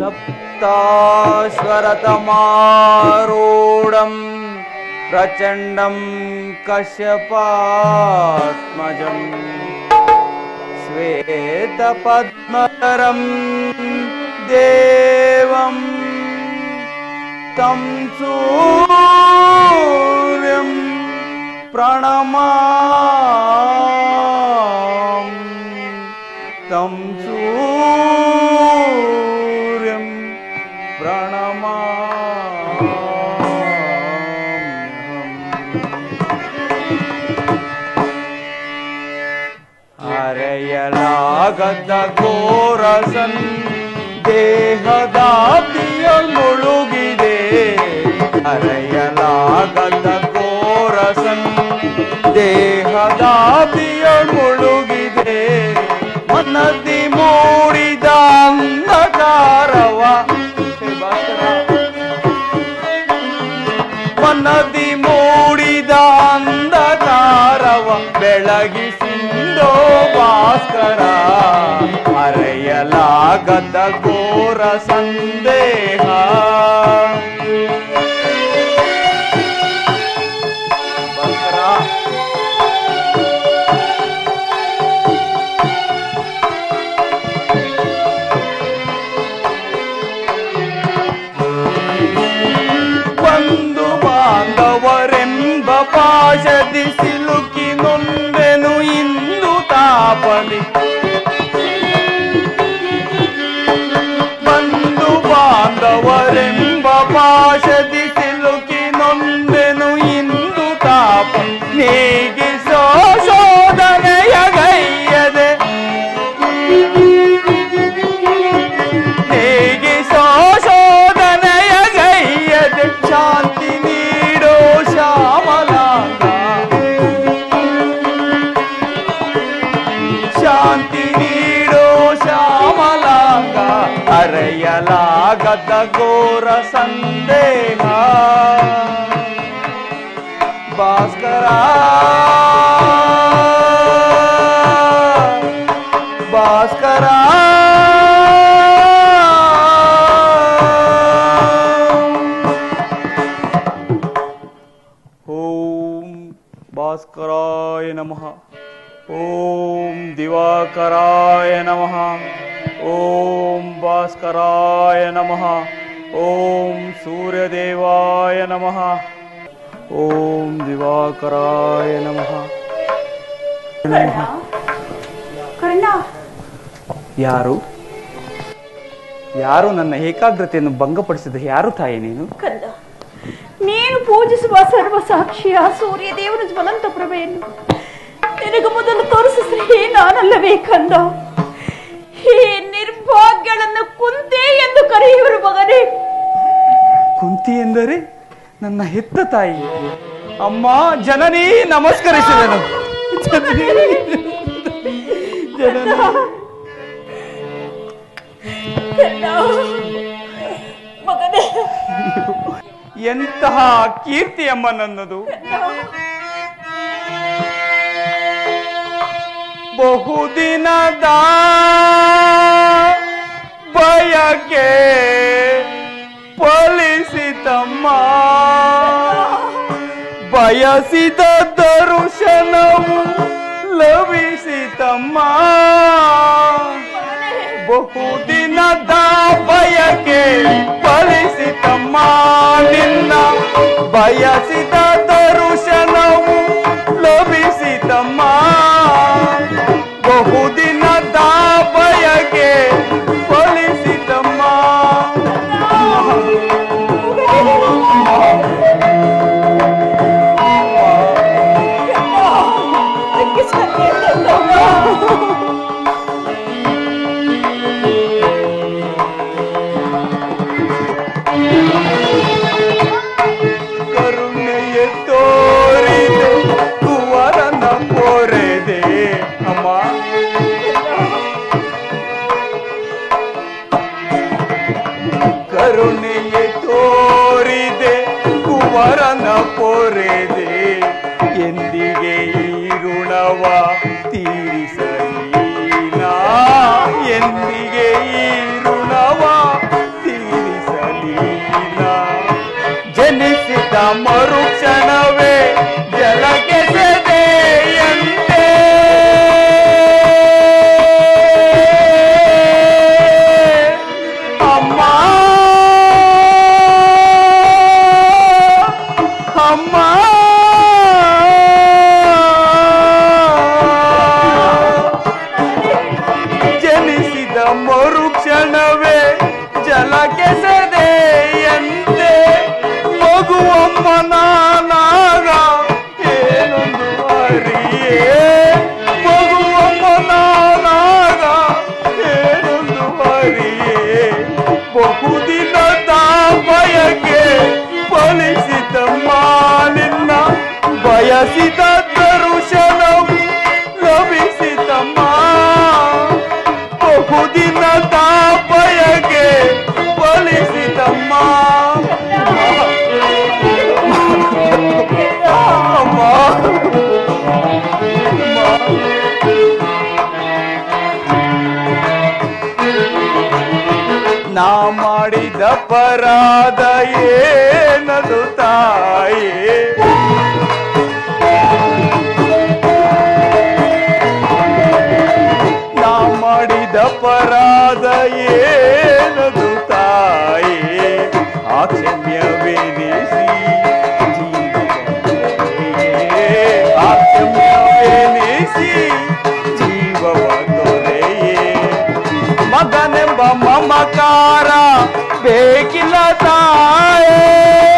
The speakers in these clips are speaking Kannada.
सप्ताश्वरतमारूढं प्रचण्डं कश्यपात्मजम् श्वेतपद्मकरं देवं तं सूर्यं प्रणमामि तं ಅರೆಯಲಾಗದ ಕೋರಸನ್ ದೇಹದಾತಿಯ ಮುಳುಗಿದೆ ಅರೆಯಲಾಗದ ಕೋರಸನ್ ದೇಹದಾತಿಯ ಮುಳುಗಿದೆ ಮನದಿ ಮೂಡಿದ ಅಂಧಕಾರವ. ಮನದಿ ಮೂಡಿದ ಅಂಧಕಾರವ ಬೆಳಗಿಸಿಂದೋ ಭಾಸ್ಕರ ಅರೆಯಲಾಗದ ಘೋರ ಸಂದೇಹ. ಅರೆಯಲಾಗದ ನಮಃ. ಓಂ ಸೂರ್ಯದೇವಾಯ ನಮಃ. ಓಂ ದಿವಾಕರಾಯ ನಮಃ. ಯಾರು? ಯಾರು ನನ್ನ ಏಕಾಗ್ರತೆಯನ್ನು ಭಂಗಪಡಿಸಿದ ಯಾರು ತಾಯಿ ನೀನು? ಕಂದ ನೀನು ಪೂಜಿಸುವ ಸರ್ವ ಸಾಕ್ಷಿಯ ಸೂರ್ಯ ದೇವನ ಜ್ವಲಂತ ಪ್ರಭೆಯನ್ನು ನಿನಗೆ ಮೊದಲು ತೋರಿಸಿದ್ರೆ ನಾನಲ್ಲವೇ ಕಂದ ಈ ನಿರ್ಭಾಗ್ಯಗಳನ್ನು ಕುಂತಿ ಎಂದು ಕರೆಯುವರು ಮಗನೇ. ಕುಂತಿ ಎಂದರೆ ನನ್ನ ಹೆತ್ತ ತಾಯಿ. ಅಮ್ಮ ಜನನಿ ನಮಸ್ಕರಿಸಿದನು. ಎಂತಹ ಕೀರ್ತಿ ಅಮ್ಮ ನನ್ನದು. ಬಹುದಿನದ ಬಯಕೆ ಫಲಿಸಿತಮ್ಮ. ಬಯಸಿದ ದರ್ಶನವು ಲಭಿಸಿತಮ್ಮ. ಬಹುದಿನದ ಬಯಕೆ ಫಲಿಸಿತಮ್ಮ. ನಿನ್ನ ಬಯಸಿದ ದರ್ಶನವು ನಾ ಮಾಡಿದ ಪರಾಧ ಏನದು ತಾಯೇ. ನಾ ಮಾಡಿದ ಪರಾಧ ಏನದು ತಾಯೇ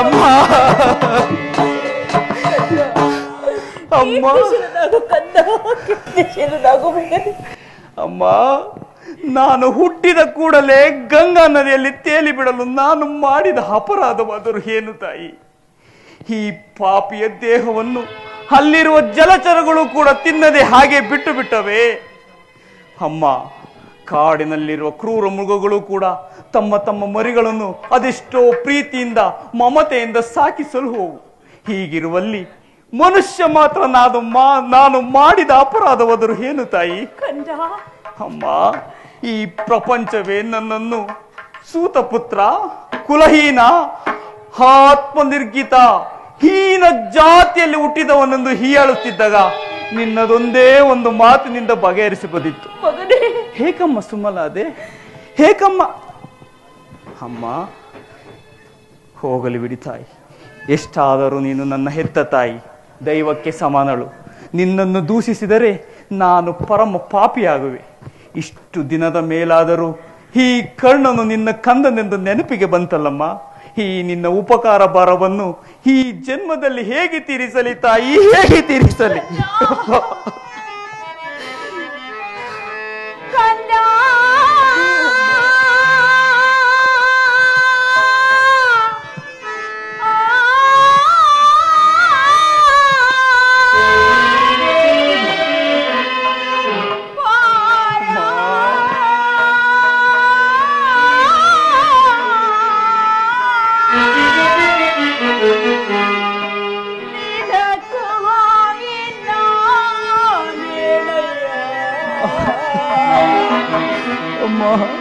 ಅಮ್ಮ. ಅಮ್ಮ. ನಾನು ಹುಟ್ಟಿದ ಕೂಡಲೇ ಗಂಗಾ ನದಿಯಲ್ಲಿ ತೇಲಿ ಬಿಡಲು ನಾನು ಮಾಡಿದ ಅಪರಾಧವಾದರೂ ಏನು ತಾಯಿ? ಈ ಪಾಪಿಯ ದೇಹವನ್ನು ಅಲ್ಲಿರುವ ಜಲಚರಗಳು ಕೂಡ ತಿನ್ನದೆ ಹಾಗೆ ಬಿಟ್ಟು ಬಿಟ್ಟವೆ. ಅಮ್ಮ ಕಾಡಿನಲ್ಲಿರುವ ಕ್ರೂರ ಮೃಗಗಳು ಕೂಡ ತಮ್ಮ ತಮ್ಮ ಮರಿಗಳನ್ನು ಅದೆಷ್ಟೋ ಪ್ರೀತಿಯಿಂದ ಮಮತೆಯಿಂದ ಸಾಕಿಸಲು ಹೋವು. ಹೀಗಿರುವಲ್ಲಿ ಮನುಷ್ಯ ಮಾತ್ರ ನಾನು ಮಾ ನಾನು ಮಾಡಿದ ಅಪರಾಧವಾದರೂ ಏನು ತಾಯಿ? ಕಂದ ಅಮ್ಮ ಈ ಪ್ರಪಂಚವೇ ನನ್ನನ್ನು ಸೂತಪುತ್ರ ಕುಲಹೀನ ಆತ್ಮನಿರ್ಗಿತ ಹೀನ ಜಾತಿಯಲ್ಲಿ ಹುಟ್ಟಿದವನೆಂದು ಹೀಯಾಳುತ್ತಿದ್ದಾಗ ನಿನ್ನದೊಂದೇ ಒಂದು ಮಾತಿನಿಂದ ಬಗೆಹರಿಸಬಹುದಿತ್ತು. ಹೇಕಮ್ಮ ಸುಮ್ಮಲಾದೆ ಹೇಕಮ್ಮ ಅಮ್ಮ, ಹೋಗಲಿ ಬಿಡಿ ತಾಯಿ. ಎಷ್ಟಾದರೂ ನೀನು ನನ್ನ ಹೆತ್ತ ತಾಯಿ. ದೈವಕ್ಕೆ ಸಮಾನಳು. ನಿನ್ನನ್ನು ದೂಷಿಸಿದರೆ ನಾನು ಪರಮ ಪಾಪಿಯಾಗುವೆ. ಇಷ್ಟು ದಿನದ ಮೇಲಾದರೂ ಈ ಕರ್ಣನು ನಿನ್ನ ಕಂದನೆಂದು ನೆನಪಿಗೆ ಬಂತಲ್ಲಮ್ಮ. ಈ ನಿನ್ನ ಉಪಕಾರ ಭಾರವನ್ನು ಈ ಜನ್ಮದಲ್ಲಿ ಹೇಗೆ ತೀರಿಸಲಿ ತಾಯಿ? ಹೇಗೆ ತೀರಿಸಲಿ? ಅಮ್ಮ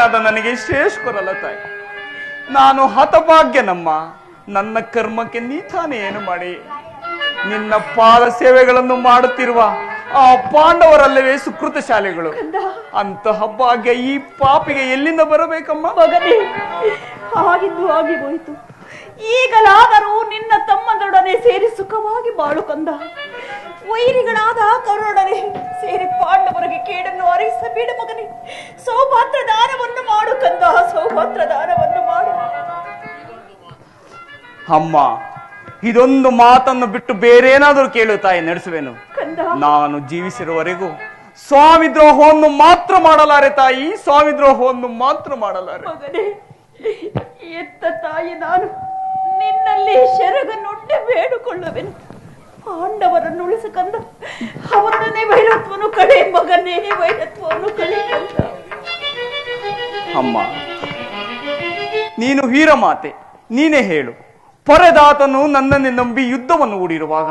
ಬಾಲಕನಾದ ನನಗೆ ಶ್ರೇಷ್ಠರಲ್ಲ ತಾಯಿ. ನಾನು ಹತಭಾಗ್ಯನಮ್ಮ. ನನ್ನ ಕರ್ಮಕ್ಕೆ ನೀ ತಾನೇ ಏನು ಮಾಡಿ? ನಿನ್ನ ಪಾದ ಸೇವೆಗಳನ್ನು ಮಾಡುತ್ತಿರುವ ಆ ಪಾಂಡವರಲ್ಲವೇ ಸುಕೃತ ಶಾಲೆಗಳು ಅಂತಹ ಭಾಗ್ಯ ಈ ಪಾಪಿಗೆ ಎಲ್ಲಿಂದ ಬರಬೇಕಮ್ಮ? ಹಾಗಿದ್ದು ಆಗಿದ್ದು ಆಗಿ ಹೋಯಿತು. ಈಗಲಾದರೂ ನಿನ್ನ ತಮ್ಮಂದರೊಡನೆ ಸೇರಿ ಸುಖವಾಗಿ ಬಾಳು ಕಂದ. ವೈರಿಗಳಾದ ಕರುಡನೆ ಸೇರಿ ಪಾಂಡವರಿಗೆ ಕೇಡನ್ನು ಅರಿಸಬೇಡ ಮಗನೇ. ಸೌಭಾತ್ರ ದಾನವನ್ನು ಮಾಡು ಕಂದ ಸೌಭಾತ್ರ ದಾನವನ್ನು ಮಾಡು. ಅಮ್ಮ ಇದೊಂದು ಮಾತನ್ನು ಬಿಟ್ಟು ಬೇರೇನಾದರೂ ಕೇಳು ತಾಯಿ ನಡೆಸುವೆನು ಕಂದ. ನಾನು ಜೀವಿಸಿರುವವರೆಗೂ ಸ್ವಾಮಿ ದ್ರೋಹವನ್ನು ಮಾತ್ರ ಮಾಡಲಾರೆ ತಾಯಿ ಸ್ವಾಮಿ ದ್ರೋಹವನ್ನು ಮಾತ್ರ ಮಾಡಲಾರೆ. ಮಗನೇ ಎತ್ತ ತಾಯಿ ನಾನು. ನಿನ್ನಲ್ಲಿ ಶರಗನ್ನುಂಡೆ ಬೇಡಿಕೊಳ್ಳುವೆನು. ಪಾಂಡವರನ್ನು ಉಳಿಸಕಂದ ಅವರನ್ನೇ ವೈರತ್ವನು ಕಡೆ ಮಗನೇ ವೈರತ್ವವನ್ನು ಕಡೆ ಅಮ್ಮ, ನೀನು ವೀರಮಾತೆ ನೀನೇ ಹೇಳು. ಪರದಾತನು ನನ್ನನ್ನೇ ನಂಬಿ ಯುದ್ಧವನ್ನು ಹೂಡಿರುವಾಗ,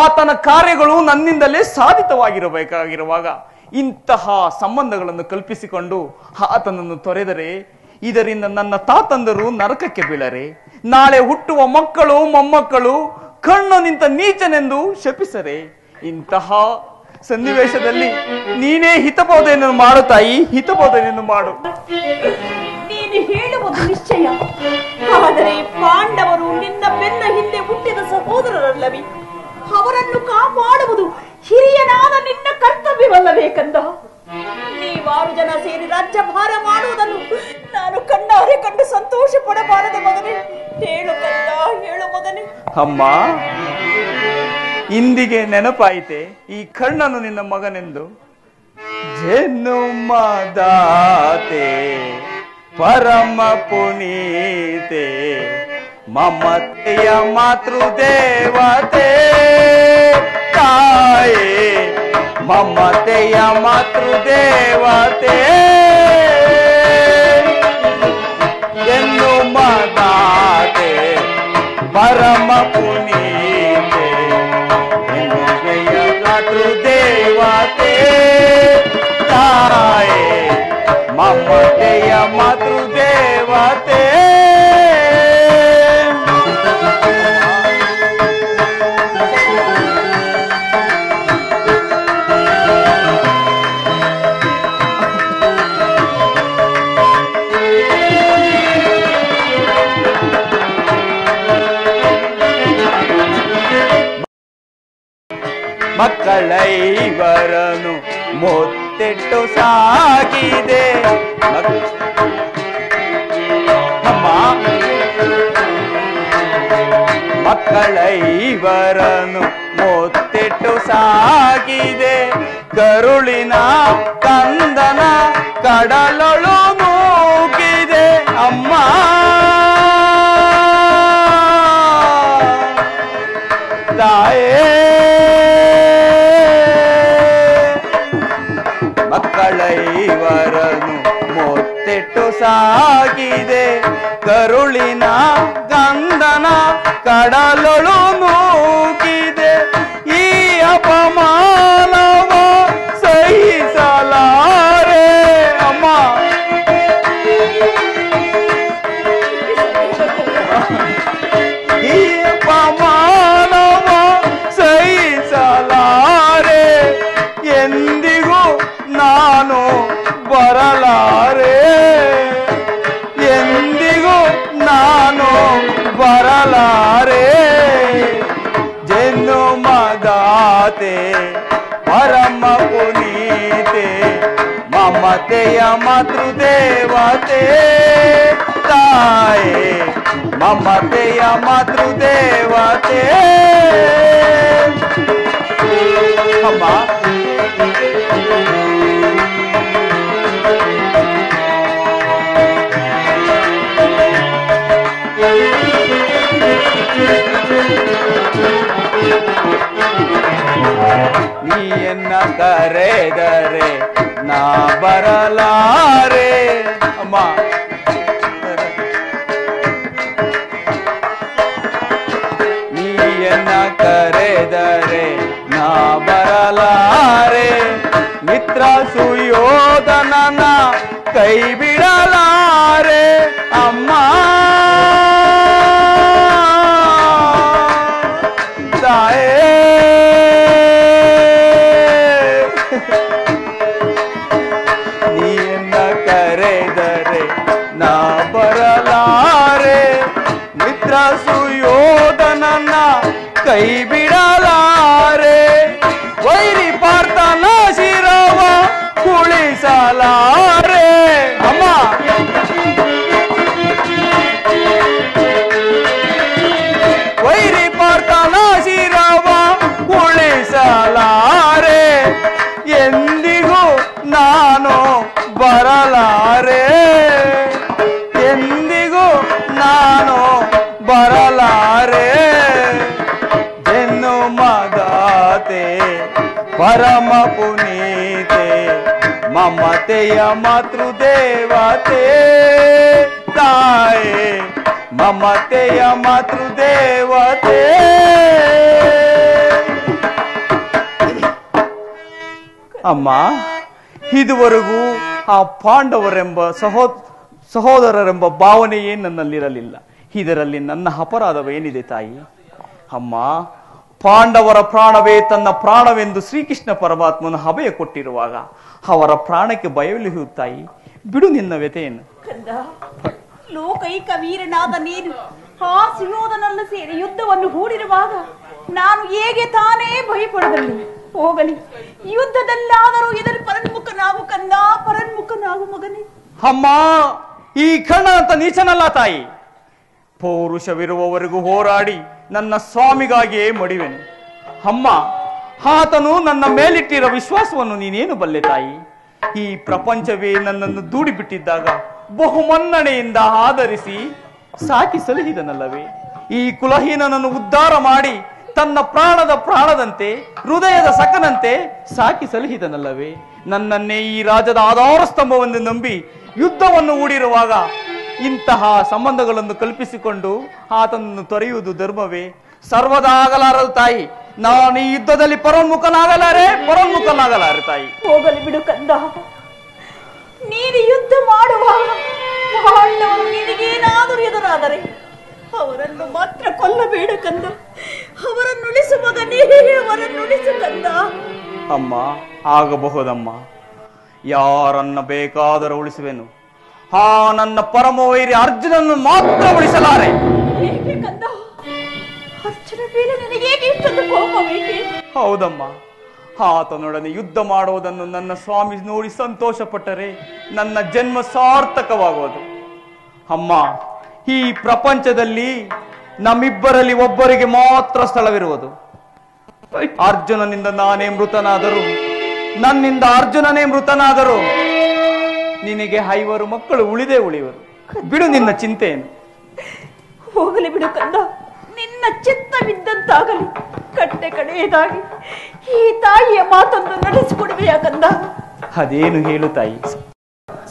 ಆತನ ಕಾರ್ಯಗಳು ನನ್ನಿಂದಲೇ ಸಾಧಿತವಾಗಿರಬೇಕಾಗಿರುವಾಗ, ಇಂತಹ ಸಂಬಂಧಗಳನ್ನು ಕಲ್ಪಿಸಿಕೊಂಡು ಆತನನ್ನು ತೊರೆದರೆ ಇದರಿಂದ ನನ್ನ ತಾತಂದರು ನರಕಕ್ಕೆ ಬೀಳರೆ. ನಾಳೆ ಹುಟ್ಟುವ ಮಕ್ಕಳು, ಮೊಮ್ಮಕ್ಕಳು ಕಣ್ಣು ನಿಂತ ನೀಚನೆಂದು ಶಪಿಸರೆ. ಇಂತಹ ಸನ್ನಿವೇಶದಲ್ಲಿ ನೀನೇ ಹಿತಬೋಧನೆಯನ್ನು ಮಾಡು ತಾಯಿ, ಹಿತಬೋಧನೆಯನ್ನು ಮಾಡು. ನೀನು ಹೇಳುವುದು ನಿಶ್ಚಯ. ಆದರೆ ಪಾಂಡವರು ನಿನ್ನ ಬೆನ್ನ ಹಿಂದೆ ಹುಟ್ಟಿದ ಸಹೋದರರಲ್ಲವೇ? ಅವರನ್ನು ಕಾಪಾಡುವುದು ಹಿರಿಯನಾದ ನಿನ್ನ ಕರ್ತವ್ಯವಲ್ಲವೇ ಕಂದ? ನೀವಾರು ಜನ ಸೇರಿ ರಾಜ್ಯಭಾರ ಮಾಡುವುದನ್ನು ನಾನು ಕಣ್ಣಾರೆ ಕಂಡು ಸಂತೋಷ ಪಡಬಾರದು ಮಗನೇ. ಹೇಳು ಕಂದ ಹೇಳು ಮಗನೇ. ಅಮ್ಮ, ಇಂದಿಗೆ ನೆನಪಾಯಿತೆ ಈ ಕಣ್ಣನು ನಿನ್ನ ಮಗನೆಂದು. ಜನ್ಮದಾತೆ ಪರಮ ಪುನೀತೆ, ಮಮತೆಯ ಮಾತೃದೇವತೆ, ತಾಯೇ. ಮಮತೆಯ ಮಾತೃದೇವತೆ ಎನ್ನು ಮದಾತೆ ಪರಮ ಪುನೀತೆ ಎನ್ನುವೆಯ ಮಾತೃದೇವತೆ ತಾಯೇ ಮಮತೆಯ ಮಾತೃದೇವತೆ ಮಕ್ಕಳೈವರನು ಮೊತ್ತೆಟ್ಟು ಸಾಗಿದೆ. ಅಮ್ಮ. ಮಕ್ಕಳೈವರನು ಮೊತ್ತೆಟ್ಟು ಸಾಗಿದೆ. ಕರುಳಿನ ಕಂದನ ಕಡಲೊಳು ಮೂಗಿದೆ. ಅಮ್ಮ. ತಾಯೇ. ಸಾಗಿದೆ. ಕರುಳಿನ ಗಂಧನ ಕಡಲೊಳು ನೂಕಿದೆ. ಮಮತೆಯ ಮಾತೃದೇವತೆ ತಾಯೇ ಮಮತೆಯ ಮಾತೃದೇವತೆ ಅಮ್ಮ ನೀಯನ್ನ ಕರೆದರೆ ನಾ ಬರಲಾರೆ. ಅಮ್ಮ. ನೀಯನ್ನ ಕರೆದರೆ ನಾ ಬರಲಾರೆ. ಮಿತ್ರ ಸುಯೋಧನನ ಕೈ ಬಿಡಲಾರೆ. ಅಮ್ಮ. ಪರಮ ಪುನೀತೆ, ಮಮತೆಯ ಮಾತೃದೇವತೆ, ತಾಯೇ, ಮಮತೆಯ ಮಾತೃದೇವತೆ. ಅಮ್ಮ, ಇದುವರೆಗೂ ಆ ಪಾಂಡವರೆಂಬ ಸಹೋ, ಸಹೋದರರೆಂಬ ಭಾವನೆಯೇ ನನ್ನಲ್ಲಿರಲಿಲ್ಲ. ಇದರಲ್ಲಿ ನನ್ನ ಅಪರಾಧವೇನಿದೆ ತಾಯಿ? ಅಮ್ಮ ಪಾಂಡವರ ಪ್ರಾಣವೇ ತನ್ನ ಪ್ರಾಣವೆಂದು ಶ್ರೀಕೃಷ್ಣ ಪರಮಾತ್ಮನ ಅಭಯ ಕೊಟ್ಟಿರುವಾಗ ಅವರ ಪ್ರಾಣಕ್ಕೆ ಬಯಲು ತಾಯಿ. ಬಿಡು ನಿನ್ನ ವ್ಯತೆಯನ್ನು ಲೋಕೈಕ ವೀರನಾದ ನೀನು ಆ ಸುಯೋಧನಲ್ಲ ಸೇರಿ ಯುದ್ಧವನ್ನು ಹೂಡಿರುವಾಗ ನಾನು ಹೇಗೆ ತಾನೇ ಭಯಪಡದಲ್ಲಿ ಹೋಗಲಿ ಯುದ್ಧದಲ್ಲಾದರೂ ಇದರ ಪರನ್ಮುಖನಾಗು ಕಂದ ಪರನ್ಮುಖನಾಗು ಮಗನೇ. ಅಮ್ಮ ಈ ಕಣ ಅಂತ ನೀಚನಲ್ಲ ತಾಯಿ. ಪೌರುಷವಿರುವವರೆಗೂ ಹೋರಾಡಿ ನನ್ನ ಸ್ವಾಮಿಗಾಗಿಯೇ ಮಡಿವೆನು. ಅಮ್ಮ, ಆತನು ನನ್ನ ಮೇಲಿಟ್ಟಿರೋ ವಿಶ್ವಾಸವನ್ನು ನೀನೇನು ಬಲ್ಲೆ ತಾಯಿ? ಈ ಪ್ರಪಂಚವೇ ನನ್ನನ್ನು ದೂಡಿಬಿಟ್ಟಿದ್ದಾಗ ಬಹುಮನ್ನಣೆಯಿಂದ ಆಧರಿಸಿ ಸಾಕಿ ಸಲಹಿದನಲ್ಲವೇ? ಈ ಕುಲಹೀನನನ್ನು ಉದ್ಧಾರ ಮಾಡಿ ತನ್ನ ಪ್ರಾಣದ ಪ್ರಾಣದಂತೆ, ಹೃದಯದ ಸಕನಂತೆ ಸಾಕಿ ಸಲಹಿದನಲ್ಲವೇ? ನನ್ನನ್ನೇ ಈ ರಾಜದ ಆಧಾರ ಸ್ತಂಭವೆಂದು ನಂಬಿ ಯುದ್ಧವನ್ನು ಹೂಡಿರುವಾಗ ಇಂತಹ ಸಂಬಂಧಗಳನ್ನು ಕಲ್ಪಿಸಿಕೊಂಡು ಆತನನ್ನು ತೊರೆಯುವುದು ಧರ್ಮವೇ? ಸರ್ವದಾ ಆಗಲಾರದು ತಾಯಿ. ನಾನು ಈ ಯುದ್ಧದಲ್ಲಿ ಪರೋನ್ಮುಖನಾಗಲಾರೆ? ಪರೋನ್ಮುಖನಾಗಲಾರೆ ತಾಯಿ. ಹೋಗಲಿ ಬಿಡು ಕಂದ. ನೀನು ಯುದ್ಧ ಮಾಡುವ ನಿನಗೇನಾದರೂ ಎದುರಾದರೆ ಅವರನ್ನು ಮಾತ್ರ ಕೊಲ್ಲಬೇಡ ಕಂದ. ಅವರನ್ನು ಉಳಿಸುವಾಗ ನೀನೇ ಅವರನ್ನು ಉಳಿಸು ಕಂದ. ಅಮ್ಮ ಆಗಬಹುದಮ್ಮ. ಯಾರನ್ನ ಬೇಕಾದರೂ ಉಳಿಸುವೆನು. ಆ ನನ್ನ ಪರಮವೈರಿ ಅರ್ಜುನನ್ನು ಮಾತ್ರ ಉಳಿಸಲಾರೆ. ಹೌದಮ್ಮ. ಆತನೊಡನೆ ಯುದ್ಧ ಮಾಡುವುದನ್ನು ನನ್ನ ಸ್ವಾಮಿ ನೋಡಿ ಸಂತೋಷಪಟ್ಟರೆ ನನ್ನ ಜನ್ಮ ಸಾರ್ಥಕವಾಗುವುದು. ಅಮ್ಮ ಈ ಪ್ರಪಂಚದಲ್ಲಿ ನಮ್ಮಿಬ್ಬರಲ್ಲಿ ಒಬ್ಬರಿಗೆ ಮಾತ್ರ ಸ್ಥಳವಿರುವುದು. ಅರ್ಜುನನಿಂದ ನಾನೇ ಮೃತನಾದರು ನನ್ನಿಂದ ಅರ್ಜುನನೇ ಮೃತನಾದರು ನಿನಗೆ ಐವರು ಮಕ್ಕಳು ಉಳಿದೇ ಉಳಿಯುವರು. ಬಿಡು ನಿನ್ನ ಚಿಂತೆಯನ್ನು. ಹೋಗಲಿ ಬಿಡು ಕಂದ. ನಿನ್ನ ಚಿತ್ತವಿದ್ದಂತಾಗಲಿ. ಕಟ್ಟೆ ಕಡೆಯದಾಗಿ ಈ ತಾಯಿಯ ಮಾತೊಂದು ನಡೆಸಿಕೊಡುವೆಯಾ ಕಂದ? ಅದೇನು ಹೇಳು ತಾಯಿ.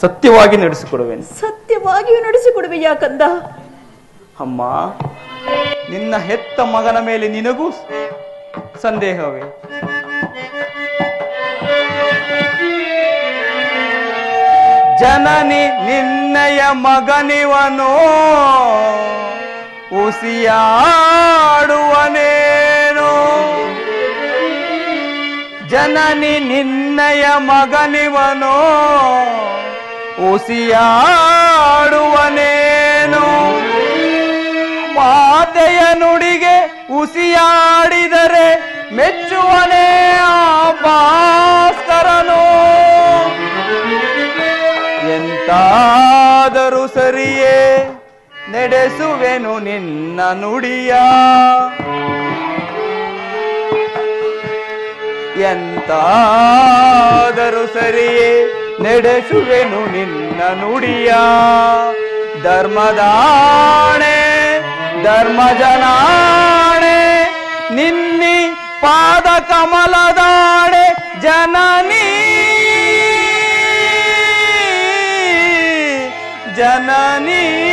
ಸತ್ಯವಾಗಿ ನಡೆಸಿಕೊಡುವೆನು. ಸತ್ಯವಾಗಿಯೂ ನಡೆಸಿಕೊಡುವೆಯಾ ಕಂದ? ಅಮ್ಮ ನಿನ್ನ ಹೆತ್ತ ಮಗನ ಮೇಲೆ ನಿನಗೂ ಸಂದೇಹವೇ. ಜನನಿ ನಿನ್ನಯ ಮಗನಿವನು. ಉಸಿಯಾಡುವನೇನು? ಜನನಿ ನಿನ್ನಯ ಮಗನಿವನು. ಉಸಿಯಾಡುವನೇನು? ಮಾತೆಯ ನುಡಿಗೆ ಉಸಿಯಾಡಿದರೆ ಮೆಚ್ಚುವನೇ ಆ ಭಾಸ್ಕರನು. ಎಂತಾದರೂ ಸರಿಯೇ ನಡೆಸುವೆನು ನಿನ್ನ ನುಡಿಯ. ಎಂತಾದರೂ ಸರಿಯೇ ನಡೆಸುವೆನು ನಿನ್ನ ನುಡಿಯ. ಧರ್ಮದಾಣೆ, ಧರ್ಮಜನಾಣೆ, ನಿನ್ನಿ ಪಾದ ಕಮಲದಾಣೆ ಜನನೀ ಜನನೀ ಮ-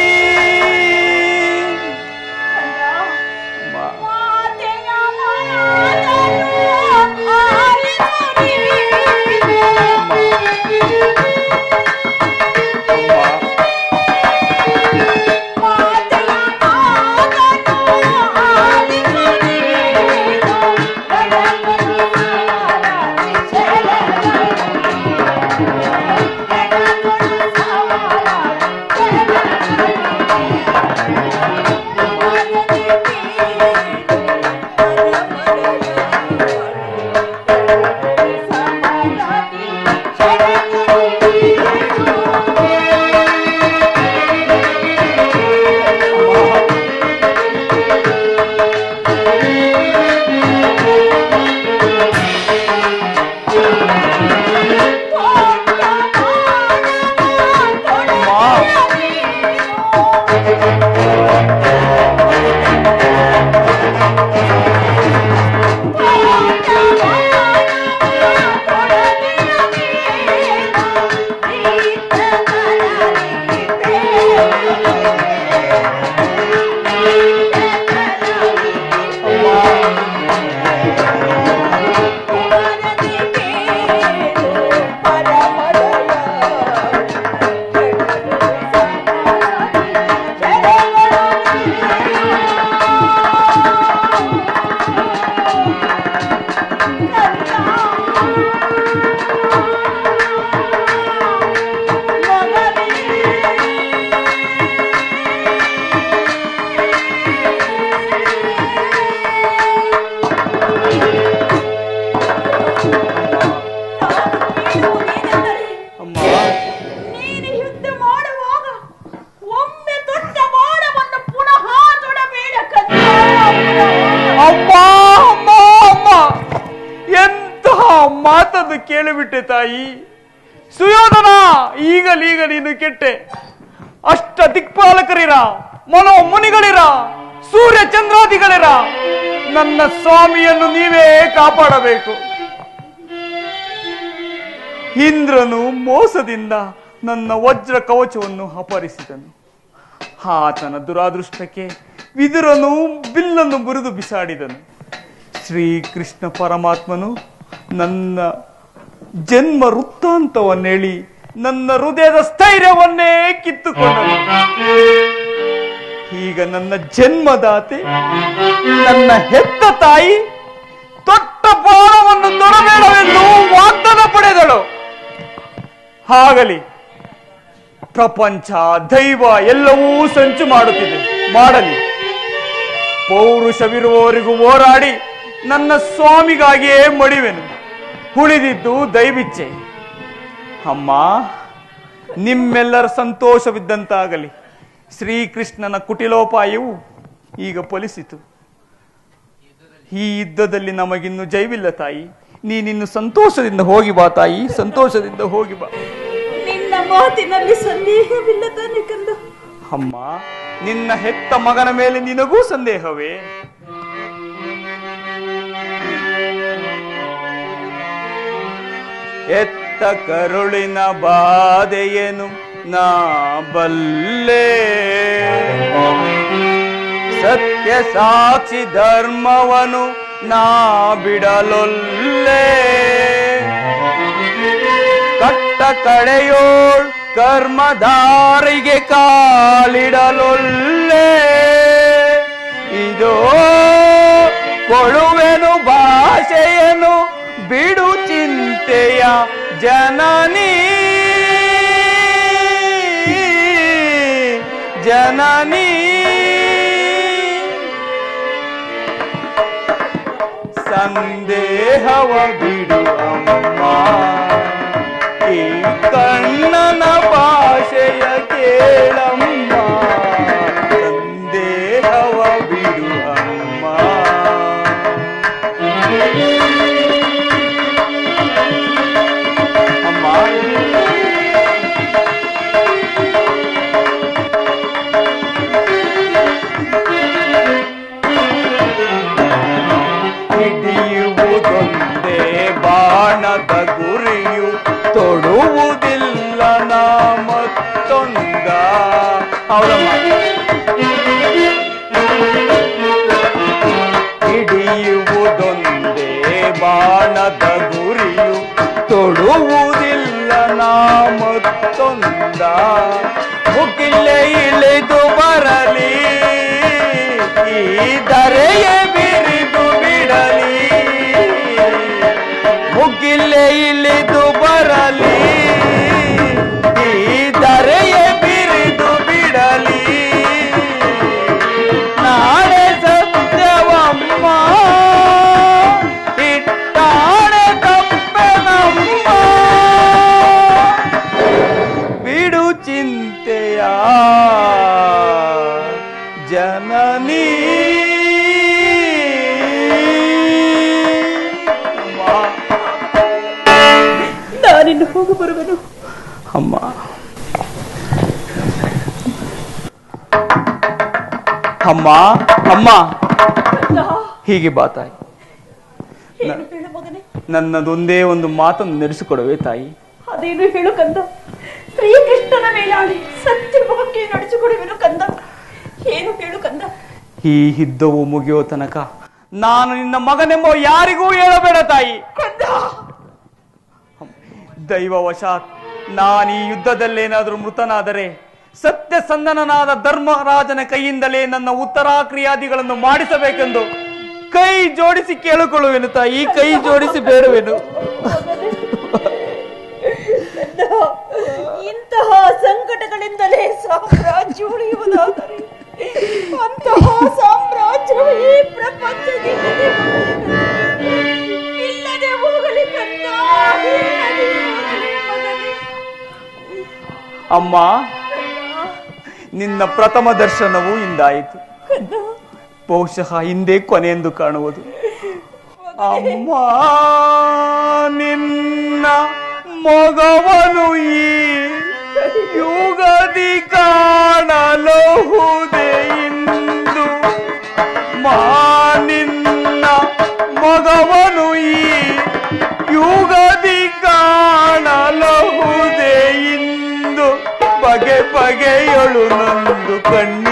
ಮೋಸದಿಂದ ನನ್ನ ವಜ್ರ ಕವಚವನ್ನು ಅಪಹರಿಸಿದನು. ಆತನ ದುರಾದೃಷ್ಟಕ್ಕೆ ವಿದುರನು ಬಿಲ್ಲನ್ನು ಮುರಿದು ಬಿಸಾಡಿದನು. ಶ್ರೀಕೃಷ್ಣ ಪರಮಾತ್ಮನು ನನ್ನ ಜನ್ಮ ವೃತ್ತಾಂತವನ್ನೇಳಿ ನನ್ನ ಹೃದಯದ ಸ್ಥೈರ್ಯವನ್ನೇ ಕಿತ್ತುಕೊಂಡನು. ಈಗ ನನ್ನ ಜನ್ಮದಾತೆ, ನನ್ನ ಹೆತ್ತ ತಾಯಿ ತೊಟ್ಟ ಪಾಲವನ್ನು ತೊಡಬೇಡವೆಂದು ವಾಗ್ದಾನ ಪಡೆದಳು. ಆಗಲಿ ಪ್ರಪಂಚ, ದೈವ ಎಲ್ಲವೂ ಸಂಚು ಮಾಡುತ್ತಿದೆ. ಮಾಡಲಿ. ಪೌರುಷವಿರುವವರಿಗೂ ಹೋರಾಡಿ ನನ್ನ ಸ್ವಾಮಿಗಾಗಿಯೇ ಮಡಿವೆನು. ಉಳಿದಿದ್ದು ದೈವಿಚ್ಛೆ. ಅಮ್ಮ, ನಿಮ್ಮೆಲ್ಲರ ಸಂತೋಷವಿದ್ದಂತಾಗಲಿ. ಶ್ರೀಕೃಷ್ಣನ ಕುಟಿಲೋಪಾಯವು ಈಗ ಫಲಿಸಿತು. ಈ ಯುದ್ಧದಲ್ಲಿ ನಮಗಿನ್ನು ಜೈವಿಲ್ಲ ತಾಯಿ. ನೀನಿನ್ನು ಸಂತೋಷದಿಂದ ಹೋಗಿ ಬಾ ತಾಯಿ. ಸಂತೋಷದಿಂದ ಹೋಗಿ ಬಾ. ನಿನ್ನ ಮಾತಿನಲ್ಲಿ ಸಂದೇಹವಿಲ್ಲ ತಾನೆ ಕಂದ. ಅಮ್ಮ ನಿನ್ನ ಹೆತ್ತ ಮಗನ ಮೇಲೆ ನಿನಗೂ ಸಂದೇಹವೇ? ಎತ್ತ ಕರುಳಿನ ಬಾಧೆಯೇನು? ನಾ ಬಲ್ಲೆ. ಸತ್ಯ ಸಾಕ್ಷಿ ಧರ್ಮವನು ನಾ ಬಿಡಲೊಲ್ಲೆ. ಕಟ್ಟ ಕಡೆಯೋಳ್ ಕರ್ಮಧಾರಿಗೆ ಕಾಲಿಡಲೊಲ್ಲೆ. ಇದೋ ಕೊಡುವೆನು ಭಾಷೆಯನು ಬಿಡು ಚಿಂತೆಯ ಜನನಿ. ಜನನಿ. ಸಂದೇಹವ ಬಿಡು ಅಮ್ಮ ಈ ಕಣ್ಣನ ಭಾಷೆಯ ಕೇಳಮ್ಮ. ಬಾಣದ ಗುರಿಯು ತೊಡುವುದಿಲ್ಲ ನಾ ಹೌದಮ್ಮ ಹಿಡಿಯುವುದೊಂದೇ ಬಾಣದ ಗುರಿಯು ತೊಡುವುದಿಲ್ಲ ನಾ ಮತ್ತೊಂದ. ಮುಗಿಲೆ ಇಳಿದು ಬರಲಿ, ಈ ದರೆಯೇ ಬಿರಿದು ಮುಗಿಲೆ ಇಳಿದು ಬರಲಿ ಈ ಅಮ್ಮ ಅಮ್ಮ. ಹೀಗೆ ಬಾ ತಾಯಿ. ನನ್ನದೊಂದೇ ಒಂದು ಮಾತನ್ನು ನಡೆಸಿಕೊಡುವೆ ತಾಯಿ. ಅದೇನು ಹೇಳು ಕಂದ? ಶ್ರೀಕೃಷ್ಣನ ಮೇಲಾಡಿ ಸತ್ಯ ಮುಖಕ್ಕೆ ನಡೆಸಿಕೊಡುವೆನು ಕಂದ. ಏನು ಹೇಳು ಕಂದ? ಈ ಹಿದ್ದವು ಮುಗಿಯೋ ತನಕ ನಾನು ನಿನ್ನ ಮಗನೆಂಬ ಯಾರಿಗೂ ಹೇಳಬೇಡ ತಾಯಿ. ದೈವವಶಾತ್ ನಾನು ಈ ಯುದ್ಧದಲ್ಲೇನಾದರೂ ಮೃತನಾದರೆ ಸತ್ಯಸಂದನನಾದ ಧರ್ಮರಾಜನ ಕೈಯಿಂದಲೇ ನನ್ನ ಉತ್ತರ ಕ್ರಿಯಾದಿಗಳನ್ನು ಮಾಡಿಸಬೇಕೆಂದು ಕೈ ಜೋಡಿಸಿ ಕೇಳಿಕೊಳ್ಳುವೆನು ತಾಯಿ ಕೈ ಜೋಡಿಸಿ ಬೇಡುವೆನು ಇಂತಹ ಸಂಕಟಗಳಿಂದಲೇ ಸಾಮ್ರಾಜ್ಯ ಉಳಿಯುವುದಾದರೆ ಅಂತಹ ಸಾಮ್ರಾಜ್ಯ ಈ ಇಲ್ಲದೆ ಹೋಗಲಿ. ಅಮ್ಮ ನಿನ್ನ ಪ್ರಥಮ ದರ್ಶನವು ಇಂದಾಯಿತು. ಬಹುಶಃ ಹಿಂದೆ ಕೊನೆಯೆಂದು ಕಾಣುವುದು. ಅಮ್ಮ ನಿನ್ನ ಮೊಗವನು ಈ ಯುಗದಿ ಕಾಣಲಹುದೇ ಇಂದು ಬಗೆಯೊಳು ನೊಂದು ಕಣ್ಣೀರಗೆರೆದೆ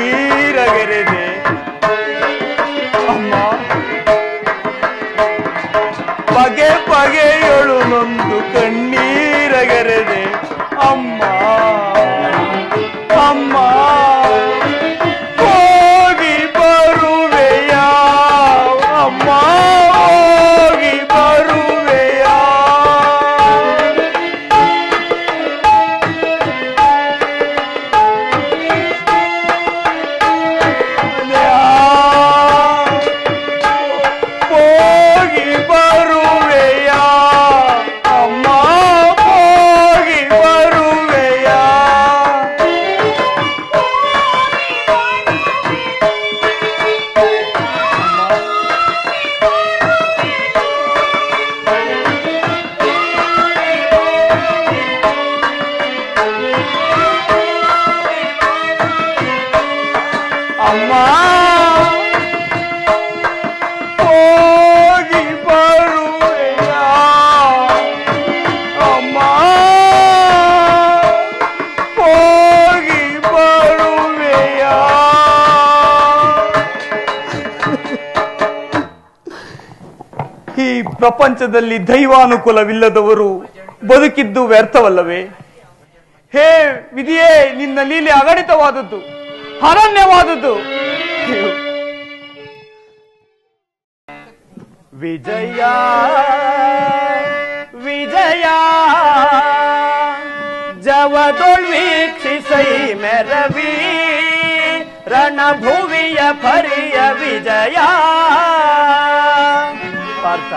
ಪ್ರಪಂಚದಲ್ಲಿ ದೈವಾನುಕೂಲವಿಲ್ಲದವರು ಬದುಕಿದ್ದು ವ್ಯರ್ಥವಲ್ಲವೇ? ಹೇ ವಿಧಿಯೇ, ನಿನ್ನ ಲೀಲೆ ಅಗಣಿತವಾದದ್ದು, ಅನನ್ಯವಾದದ್ದು. ವಿಜಯ ವಿಜಯ, ಜವದೊಳ್ ವೀಕ್ಷಿಸೈ ಮೆರವಿ ರಣಭುವಿಯ ಪರಿಯ ವಿಜಯ. ಪಾರ್ಥ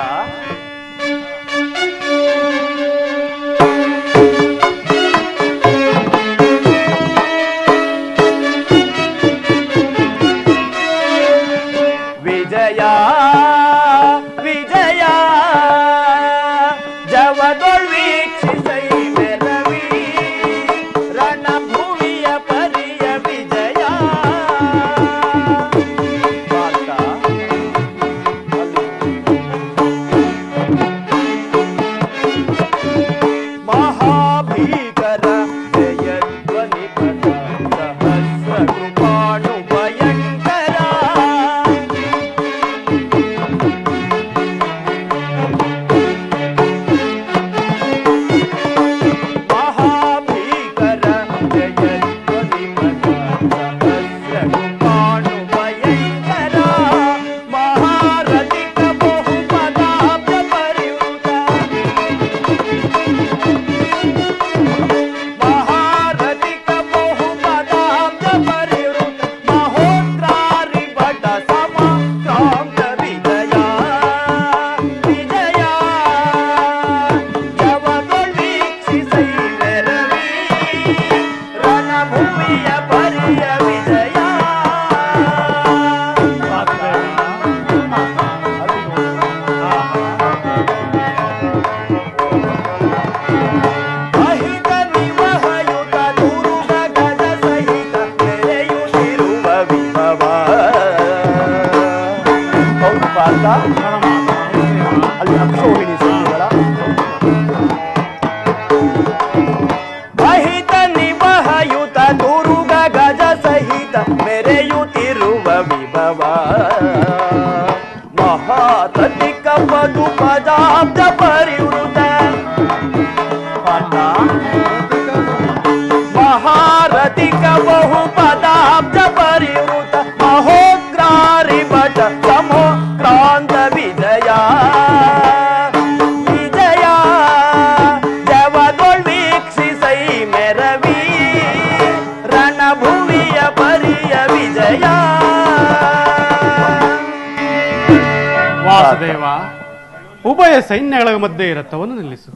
ಸೈನ್ಯಗಳ ಮಧ್ಯೆ ರಥವನ್ನು ನಿಲ್ಲಿಸು.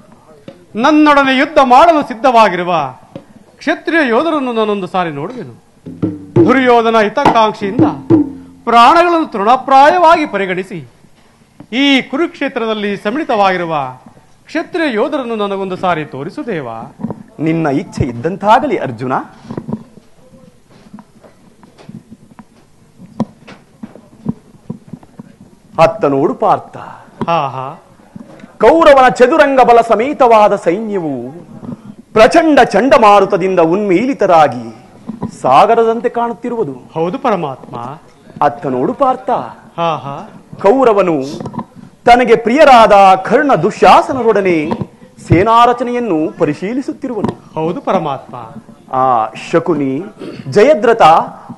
ನನ್ನೊಡನೆ ಯುದ್ಧ ಮಾಡಲು ಸಿದ್ಧವಾಗಿರುವ ಕ್ಷತ್ರಿಯ ಯೋಧರನ್ನು ನಾನೊಂದು ಸಾರಿ ನೋಡುವೆನು. ದುರ್ಯೋಧನ ಹಿತಾಕಾಂಕ್ಷಿಯಿಂದ ಪ್ರಾಣಗಳನ್ನು ತೃಣಪ್ರಾಯವಾಗಿ ಪರಿಗಣಿಸಿ, ಈ ಕುರುಕ್ಷೇತ್ರದಲ್ಲಿ ಸಮ್ಮಿಳಿತವಾಗಿರುವ ಕ್ಷತ್ರಿಯ ಯೋಧರನ್ನು ನನಗೊಂದು ಸಾರಿ ತೋರಿಸು ದೇವ. ನಿನ್ನ ಇಚ್ಛೆ ಇದ್ದಂತಾಗಲಿ ಅರ್ಜುನ. ಅತ್ತ ನೋಡು ಪಾರ್ಥ. ಹಾ ಹಾ. ಕೌರವನ ಚದುರಂಗ ಬಲ ಸಮೇತವಾದ ಸೈನ್ಯವು ಪ್ರಚಂಡ ಚಂಡಮಾರುತದಿಂದ ಉನ್ಮೀಲಿತರಾಗಿ ಸಾಗರದಂತೆ ಕಾಣುತ್ತಿರುವುದು. ಹೌದು ಪರಮಾತ್ಮ. ಅತ್ತ ನೋಡು ಪಾರ್ಥ. ಹಾ ಹಾ. ಕೌರವನು ತನಗೆ ಪ್ರಿಯರಾದ ಕರ್ಣ ದುಶ್ಯಾಸನರೊಡನೆ ಸೇನಾರಚನೆಯನ್ನು ಪರಿಶೀಲಿಸುತ್ತಿರುವನು. ಹೌದು ಪರಮಾತ್ಮ. ಆ ಶಕುನಿ ಜಯದ್ರಥ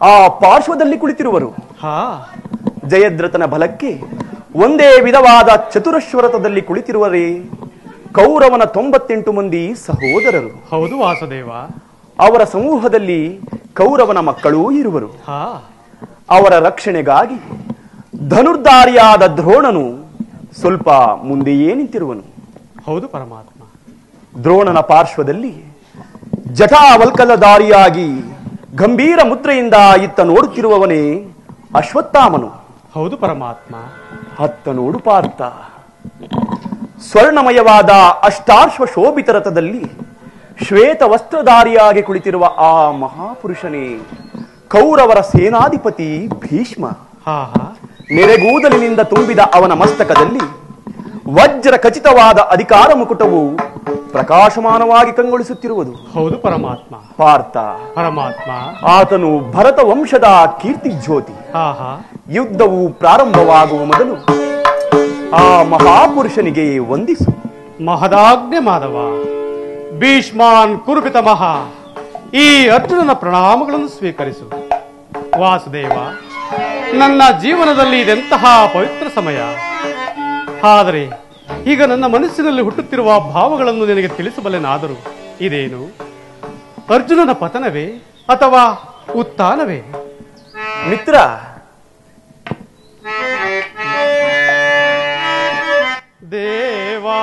ಆ ಪಾರ್ಶ್ವದಲ್ಲಿ ಕುಳಿತಿರುವರು. ಹಾ. ಜಯದ್ರಥನ ಬಲಕ್ಕೆ ಒಂದೇ ವಿಧವಾದ ಚತುರಶ್ವರತದಲ್ಲಿ ಕುಳಿತಿರುವರೇ ಕೌರವನ ತೊಂಬತ್ತೆಂಟು ಮಂದಿ ಸಹೋದರರು. ಹೌದು ವಾಸುದೇವ. ಅವರ ಸಮೂಹದಲ್ಲಿ ಕೌರವನ ಮಕ್ಕಳೂ ಇರುವರು. ಹಾ. ಅವರ ರಕ್ಷಣೆಗಾಗಿ ಧನುರ್ಧಾರಿಯಾದ ದ್ರೋಣನು ಸ್ವಲ್ಪ ಮುಂದೆಯೇ ನಿಂತಿರುವನು. ಹೌದು ಪರಮಾತ್ಮ. ದ್ರೋಣನ ಪಾರ್ಶ್ವದಲ್ಲಿ ಜಟಾವಲ್ಕಲಧಾರಿಯಾಗಿ ಗಂಭೀರ ಮುದ್ರೆಯಿಂದ ಇತ್ತ ನೋಡುತ್ತಿರುವವನೇ ಅಶ್ವತ್ಥಾಮನು. ಹೌದು ಪರಮಾತ್ಮ. ಹತ್ತ ನೋಡು ಪಾರ್ಥ. ಸ್ವರ್ಣಮಯವಾದ ಅಷ್ಟಾಶ್ವ ಶೋಭಿತ ರಥದಲ್ಲಿ ಶ್ವೇತ ವಸ್ತ್ರಧಾರಿಯಾಗಿ ಕುಳಿತಿರುವ ಆ ಮಹಾಪುರುಷನೇ ಕೌರವರ ಸೇನಾಧಿಪತಿ ಭೀಷ್ಮ. ನೆರೆಗೂದಲಿನಿಂದ ತುಂಬಿದ ಅವನ ಮಸ್ತಕದಲ್ಲಿ ವಜ್ರ ಖಚಿತವಾದ ಅಧಿಕಾರ ಮುಕುಟವು ಪ್ರಕಾಶಮಾನವಾಗಿ ಕಂಗೊಳಿಸುತ್ತಿರುವುದು. ಹೌದು ಪರಮಾತ್ಮ. ಪಾರ್ಥ. ಪರಮಾತ್ಮ. ಆತನು ಭರತ ವಂಶದ ಕೀರ್ತಿ ಜ್ಯೋತಿ ಯುದ್ಧವು ಪ್ರಾರಂಭವಾಗುವ ಮೊದಲು ಆ ಮಹಾಪುರುಷನಿಗೆ ವಂದಿಸು. ಮಹದಾಜ್ಞೆ ಮಾಧವ ಭೀಷ್ಮಾನ್ ಕುರುಪಿತ ಮಹಾ ಈ ಅರ್ಜುನನ ಪ್ರಣಾಮಗಳನ್ನು ಸ್ವೀಕರಿಸು. ವಾಸುದೇವ ನನ್ನ ಜೀವನದಲ್ಲಿ ಇದೆಂತಹ ಪವಿತ್ರ ಸಮಯ. ಆದರೆ ಈಗ ನನ್ನ ಮನಸ್ಸಿನಲ್ಲಿ ಹುಟ್ಟುತ್ತಿರುವ ಭಾವಗಳನ್ನು ನಿನಗೆ ತಿಳಿಸಬಲ್ಲೆನಾದರೂ ಇದೇನು? ಅರ್ಜುನನ ಪತನವೇ ಅಥವಾ ಉತ್ಥಾನವೇ? ಮಿತ್ರ ದೇವಾ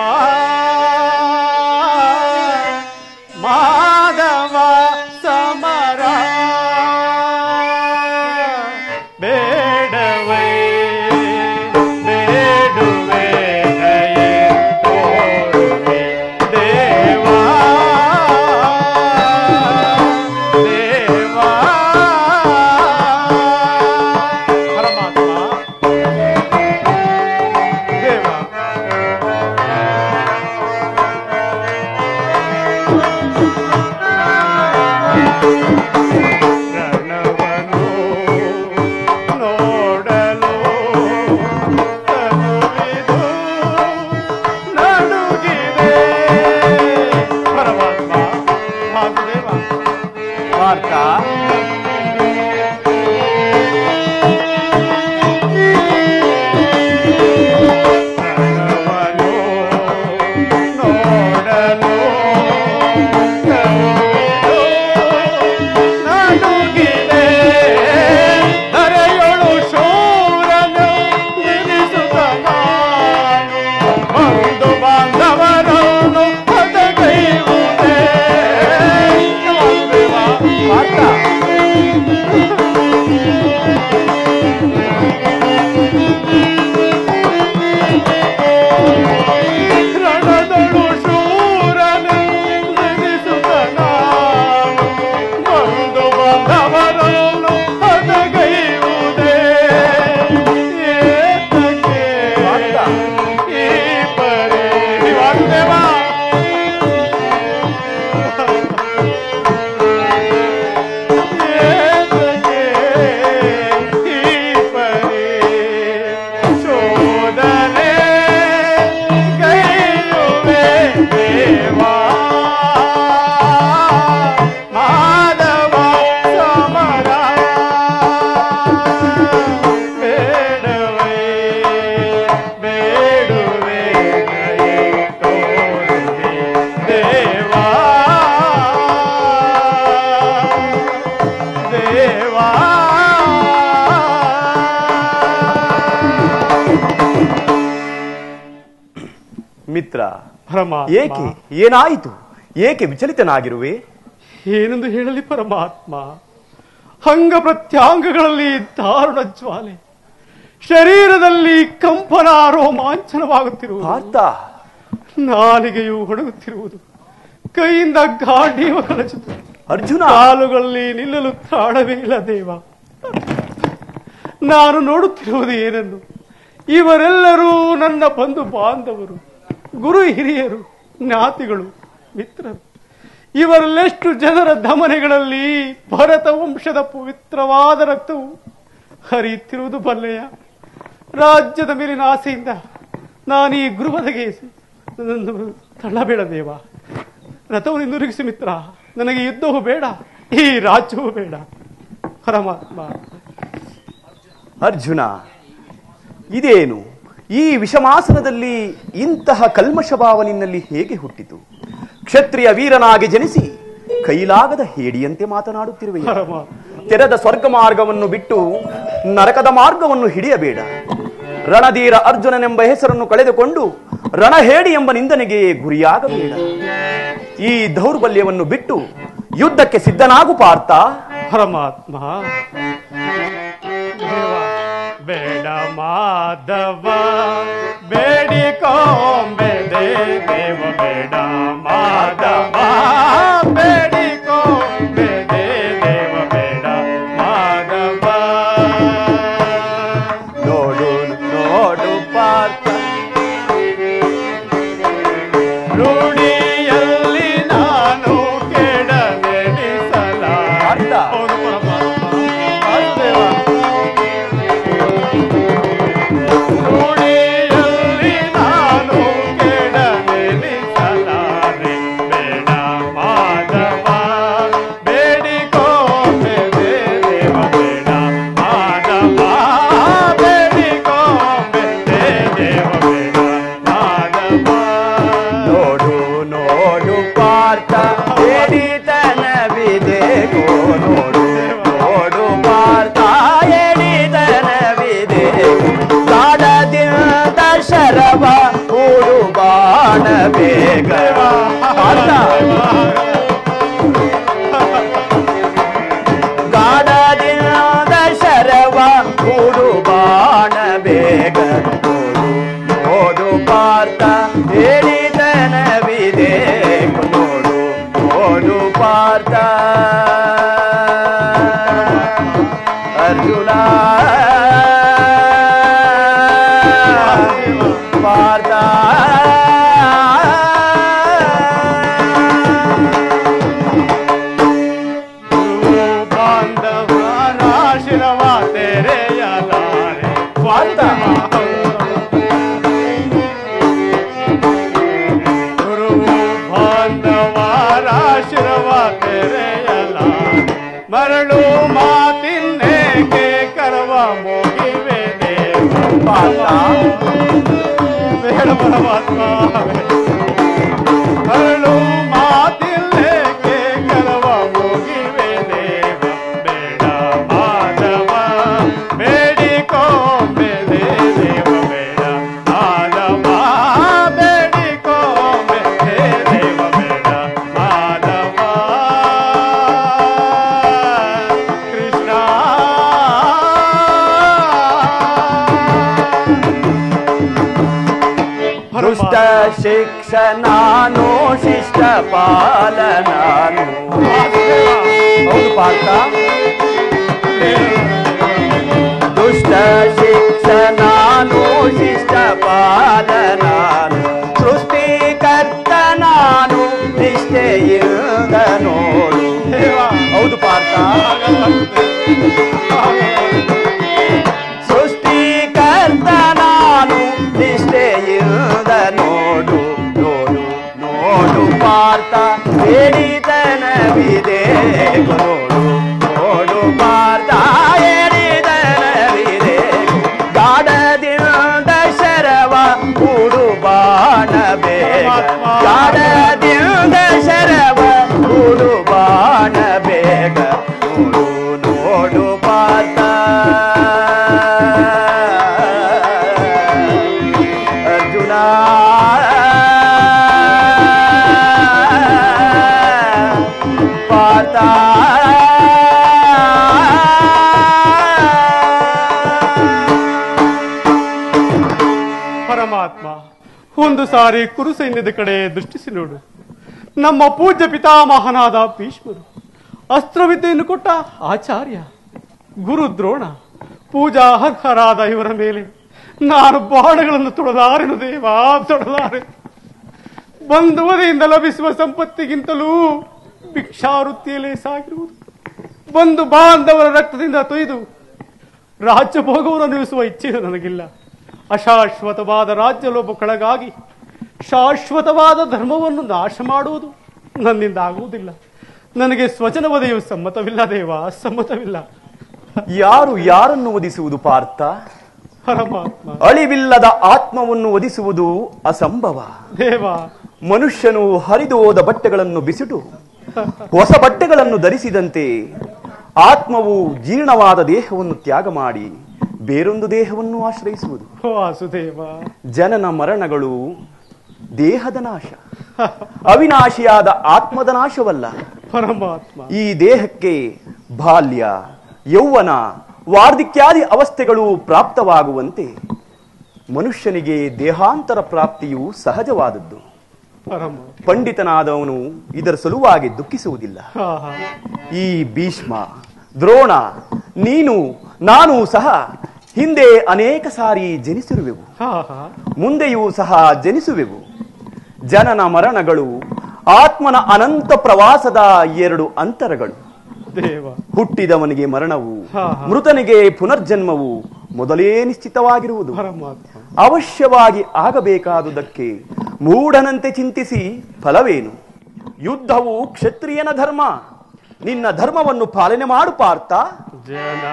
ಏನಾಯಿತು? ಏಕೆ ವಿಚಲಿತನಾಗಿರುವೆ? ಏನೆಂದು ಹೇಳಲಿ ಪರಮಾತ್ಮ. ಅಂಗ ಪ್ರತ್ಯಾಂಗಗಳಲ್ಲಿ ದಾರುಣ ಜ್ವಾಲೆ. ಶರೀರದಲ್ಲಿ ಕಂಪನ ರೋಮಾಂಚನವಾಗುತ್ತಿರುವ ಪಾರ್ಥ! ನಾಲಿಗೆಯು ಹೊಡಗುತ್ತಿರುವುದು ಕೈಯಿಂದ ಗಾಡಿ ಕಲಚುತ್ತದೆ ಅರ್ಜುನ! ಕಾಲುಗಳಲ್ಲಿ ನಿಲ್ಲಲು ತಾಳವೇ ಇಲ್ಲ ದೇವ. ನಾನು ನೋಡುತ್ತಿರುವುದು ಏನನ್ನು ಇವರೆಲ್ಲರೂ ನನ್ನ ಬಂಧು ಬಾಂಧವರು ಗುರು ಹಿರಿಯರು. ಜ್ಞಾತಿಗಳು, ಮಿತ್ರರು. ಇವರಲ್ಲೆಷ್ಟು ಜನರ ಧಮನೆಗಳಲ್ಲಿ ಭರತ ವಂಶದ ಪವಿತ್ರವಾದ ರಕ್ತವು ಹರಿಯುತ್ತಿರುವುದು ಬಲ್ಲೆಯ. ರಾಜ್ಯದ ಮೇಲಿನ ಆಸೆಯಿಂದ ನಾನು ಗುರುವದಗೆ ತಳ್ಳಬೇಡ ದೇವ ರಥವನ್ನು ಹಿಂದಿರುಗಿಸಿ ಮಿತ್ರ. ನನಗೆ ಯುದ್ಧವೂ ಬೇಡ, ಈ ರಾಜ್ಯವೂ ಬೇಡ. ಪರಮಾತ್ಮ. ಅರ್ಜುನ, ಇದೇನು? ಈ ವಿಷಮಾಸನದಲ್ಲಿ ಇಂತಹ ಕಲ್ಮಶ ಭಾವ ನಿನ್ನಲ್ಲಿ ಹೇಗೆ ಹುಟ್ಟಿತು? ಕ್ಷತ್ರಿಯ ವೀರನಾಗಿ ಜನಿಸಿ ಕೈಲಾಗದ ಹೇಡಿಯಂತೆ ಮಾತನಾಡುತ್ತಿರುವ ತೆರೆದ ಸ್ವರ್ಗ ಮಾರ್ಗವನ್ನು ಬಿಟ್ಟು ನರಕದ ಮಾರ್ಗವನ್ನು ಹಿಡಿಯಬೇಡ. ರಣಧೀರ ಅರ್ಜುನನೆಂಬ ಹೆಸರನ್ನು ಕಳೆದುಕೊಂಡು ರಣಹೇಡಿ ಎಂಬ ನಿಂದನೆಗೆ ಗುರಿಯಾಗಬೇಡ. ಈ ದೌರ್ಬಲ್ಯವನ್ನು ಬಿಟ್ಟು ಯುದ್ಧಕ್ಕೆ ಸಿದ್ಧನಾಗು ಪಾರ್ಥ. ಪರಮಾತ್ಮ ಬೇಡ ಮಾಧವ ಬೇಡಿಕೊಂಬೆ ಮಾಧವ ಗುರುಬಾಣ ಬೇಗ ಬೇಡ పాలనాను అవును పాట దుష్ట శిక్షణాను శిష్ట పాలనాను సృష్టికర్తనాను నిశ్చయిందనోడు. అవును పాడతా ಸಾರಿ ಕುರು ಸೈನ್ಯದ ಕಡೆ ದೃಷ್ಟಿಸಿ ನೋಡು. ನಮ್ಮ ಪೂಜ್ಯ ಪಿತಾಮಹನಾದ ಭೀಷ್ಮರು ಅಸ್ತ್ರವಿದ್ಯೆಯನ್ನು ಕೊಟ್ಟ ಆಚಾರ್ಯ, ಗುರು ದ್ರೋಣ, ಪೂಜಾ ಅರ್ಹರಾದ ಇವರ ಮೇಲೆ ನಾನು ಬಾಣಗಳನ್ನು ತೊಡಲಾರೆನು ದೇವ, ತೊಡಲಾರೆ. ಬಂಧುವದೆಯಿಂದ ಲಭಿಸುವ ಸಂಪತ್ತಿಗಿಂತಲೂ ಭಿಕ್ಷಾವೃತ್ತಿಯಲ್ಲೇ ಸಾಗಿರುವುದು. ಬಂಧು ಬಾಂಧವರ ರಕ್ತದಿಂದ ತೊಯ್ದು ರಾಜ್ಯ ಭೋಗವನ್ನು ಅನುಭವಿಸುವ ಇಚ್ಛೆ ನನಗಿಲ್ಲ. ಅಶಾಶ್ವತವಾದ ರಾಜ್ಯ ಲೋಪಕ್ಕೊಳಗಾಗಿ ಶಾಶ್ವತವಾದ ಧರ್ಮವನ್ನು ನಾಶ ಮಾಡುವುದು ನನ್ನಿಂದ ಆಗುವುದಿಲ್ಲ ನನಗೆ ಸ್ವಜನ ವಧೆಯು ಸಮ್ಮತವಿಲ್ಲ ದೇವ ಸಮ್ಮತವಿಲ್ಲ. ಯಾರು ಯಾರನ್ನು ಒದಿಸುವುದು ಪಾರ್ಥ? ಪರಮಾತ್ಮ. ಅಳಿವಿಲ್ಲದ ಆತ್ಮವನ್ನು ಒದಿಸುವುದು ಅಸಂಭವ. ದೇವ. ಮನುಷ್ಯನು ಹರಿದು ಹೋದ ಬಟ್ಟೆಗಳನ್ನು ಬಿಸಿಟು ಹೊಸ ಬಟ್ಟೆಗಳನ್ನು ಧರಿಸಿದಂತೆ ಆತ್ಮವು ಜೀರ್ಣವಾದ ದೇಹವನ್ನು ತ್ಯಾಗ ಮಾಡಿ ಬೇರೊಂದು ದೇಹವನ್ನು ಆಶ್ರಯಿಸುವುದು. ವಾಸುದೇವ. ಜನನ ಮರಣಗಳು ದೇಹದ ನಾಶ. ಅವಿನಾಶಿಯಾದ ಆತ್ಮದ ನಾಶವಲ್ಲ. ಪರಮಾತ್ಮ. ಈ ದೇಹಕ್ಕೆ ಬಾಲ್ಯ ಯೌವನ ವಾರ್ಧಿಕ್ಯಾದಿ ಅವಸ್ಥೆಗಳು ಪ್ರಾಪ್ತವಾಗುವಂತೆ ಮನುಷ್ಯನಿಗೆ ದೇಹಾಂತರ ಪ್ರಾಪ್ತಿಯು ಸಹಜವಾದದ್ದು. ಪಂಡಿತನಾದವನು ಇದರ ಸಲುವಾಗಿ ದುಃಖಿಸುವುದಿಲ್ಲ. ಈ ಭೀಷ್ಮ ದ್ರೋಣ ನೀನು ನಾನು ಸಹ ಹಿಂದೆ ಅನೇಕ ಸಾರಿ ಜನಿಸಿರುವೆವು. ಮುಂದೆಯೂ ಸಹ ಜನಿಸುವೆವು. ಜನನ ಮರಣಗಳು ಆತ್ಮನ ಅನಂತ ಪ್ರವಾಸದ ಎರಡು ಅಂತರಗಳು. ದೇವ. ಹುಟ್ಟಿದವನಿಗೆ ಮರಣವು. ಮೃತನಿಗೆ ಪುನರ್ಜನ್ಮವು ಮೊದಲೇ ನಿಶ್ಚಿತವಾಗಿರುವುದು. ಅವಶ್ಯವಾಗಿ ಆಗಬೇಕಾದುದಕ್ಕೆ ಮೂಢನಂತೆ ಚಿಂತಿಸಿ ಫಲವೇನು? ಯುದ್ಧವು ಕ್ಷತ್ರಿಯನ ಧರ್ಮ. ನಿನ್ನ ಧರ್ಮವನ್ನು ಪಾಲನೆ ಮಾಡು ಪಾರ್ಥ. ಜನಾರ್ದನ.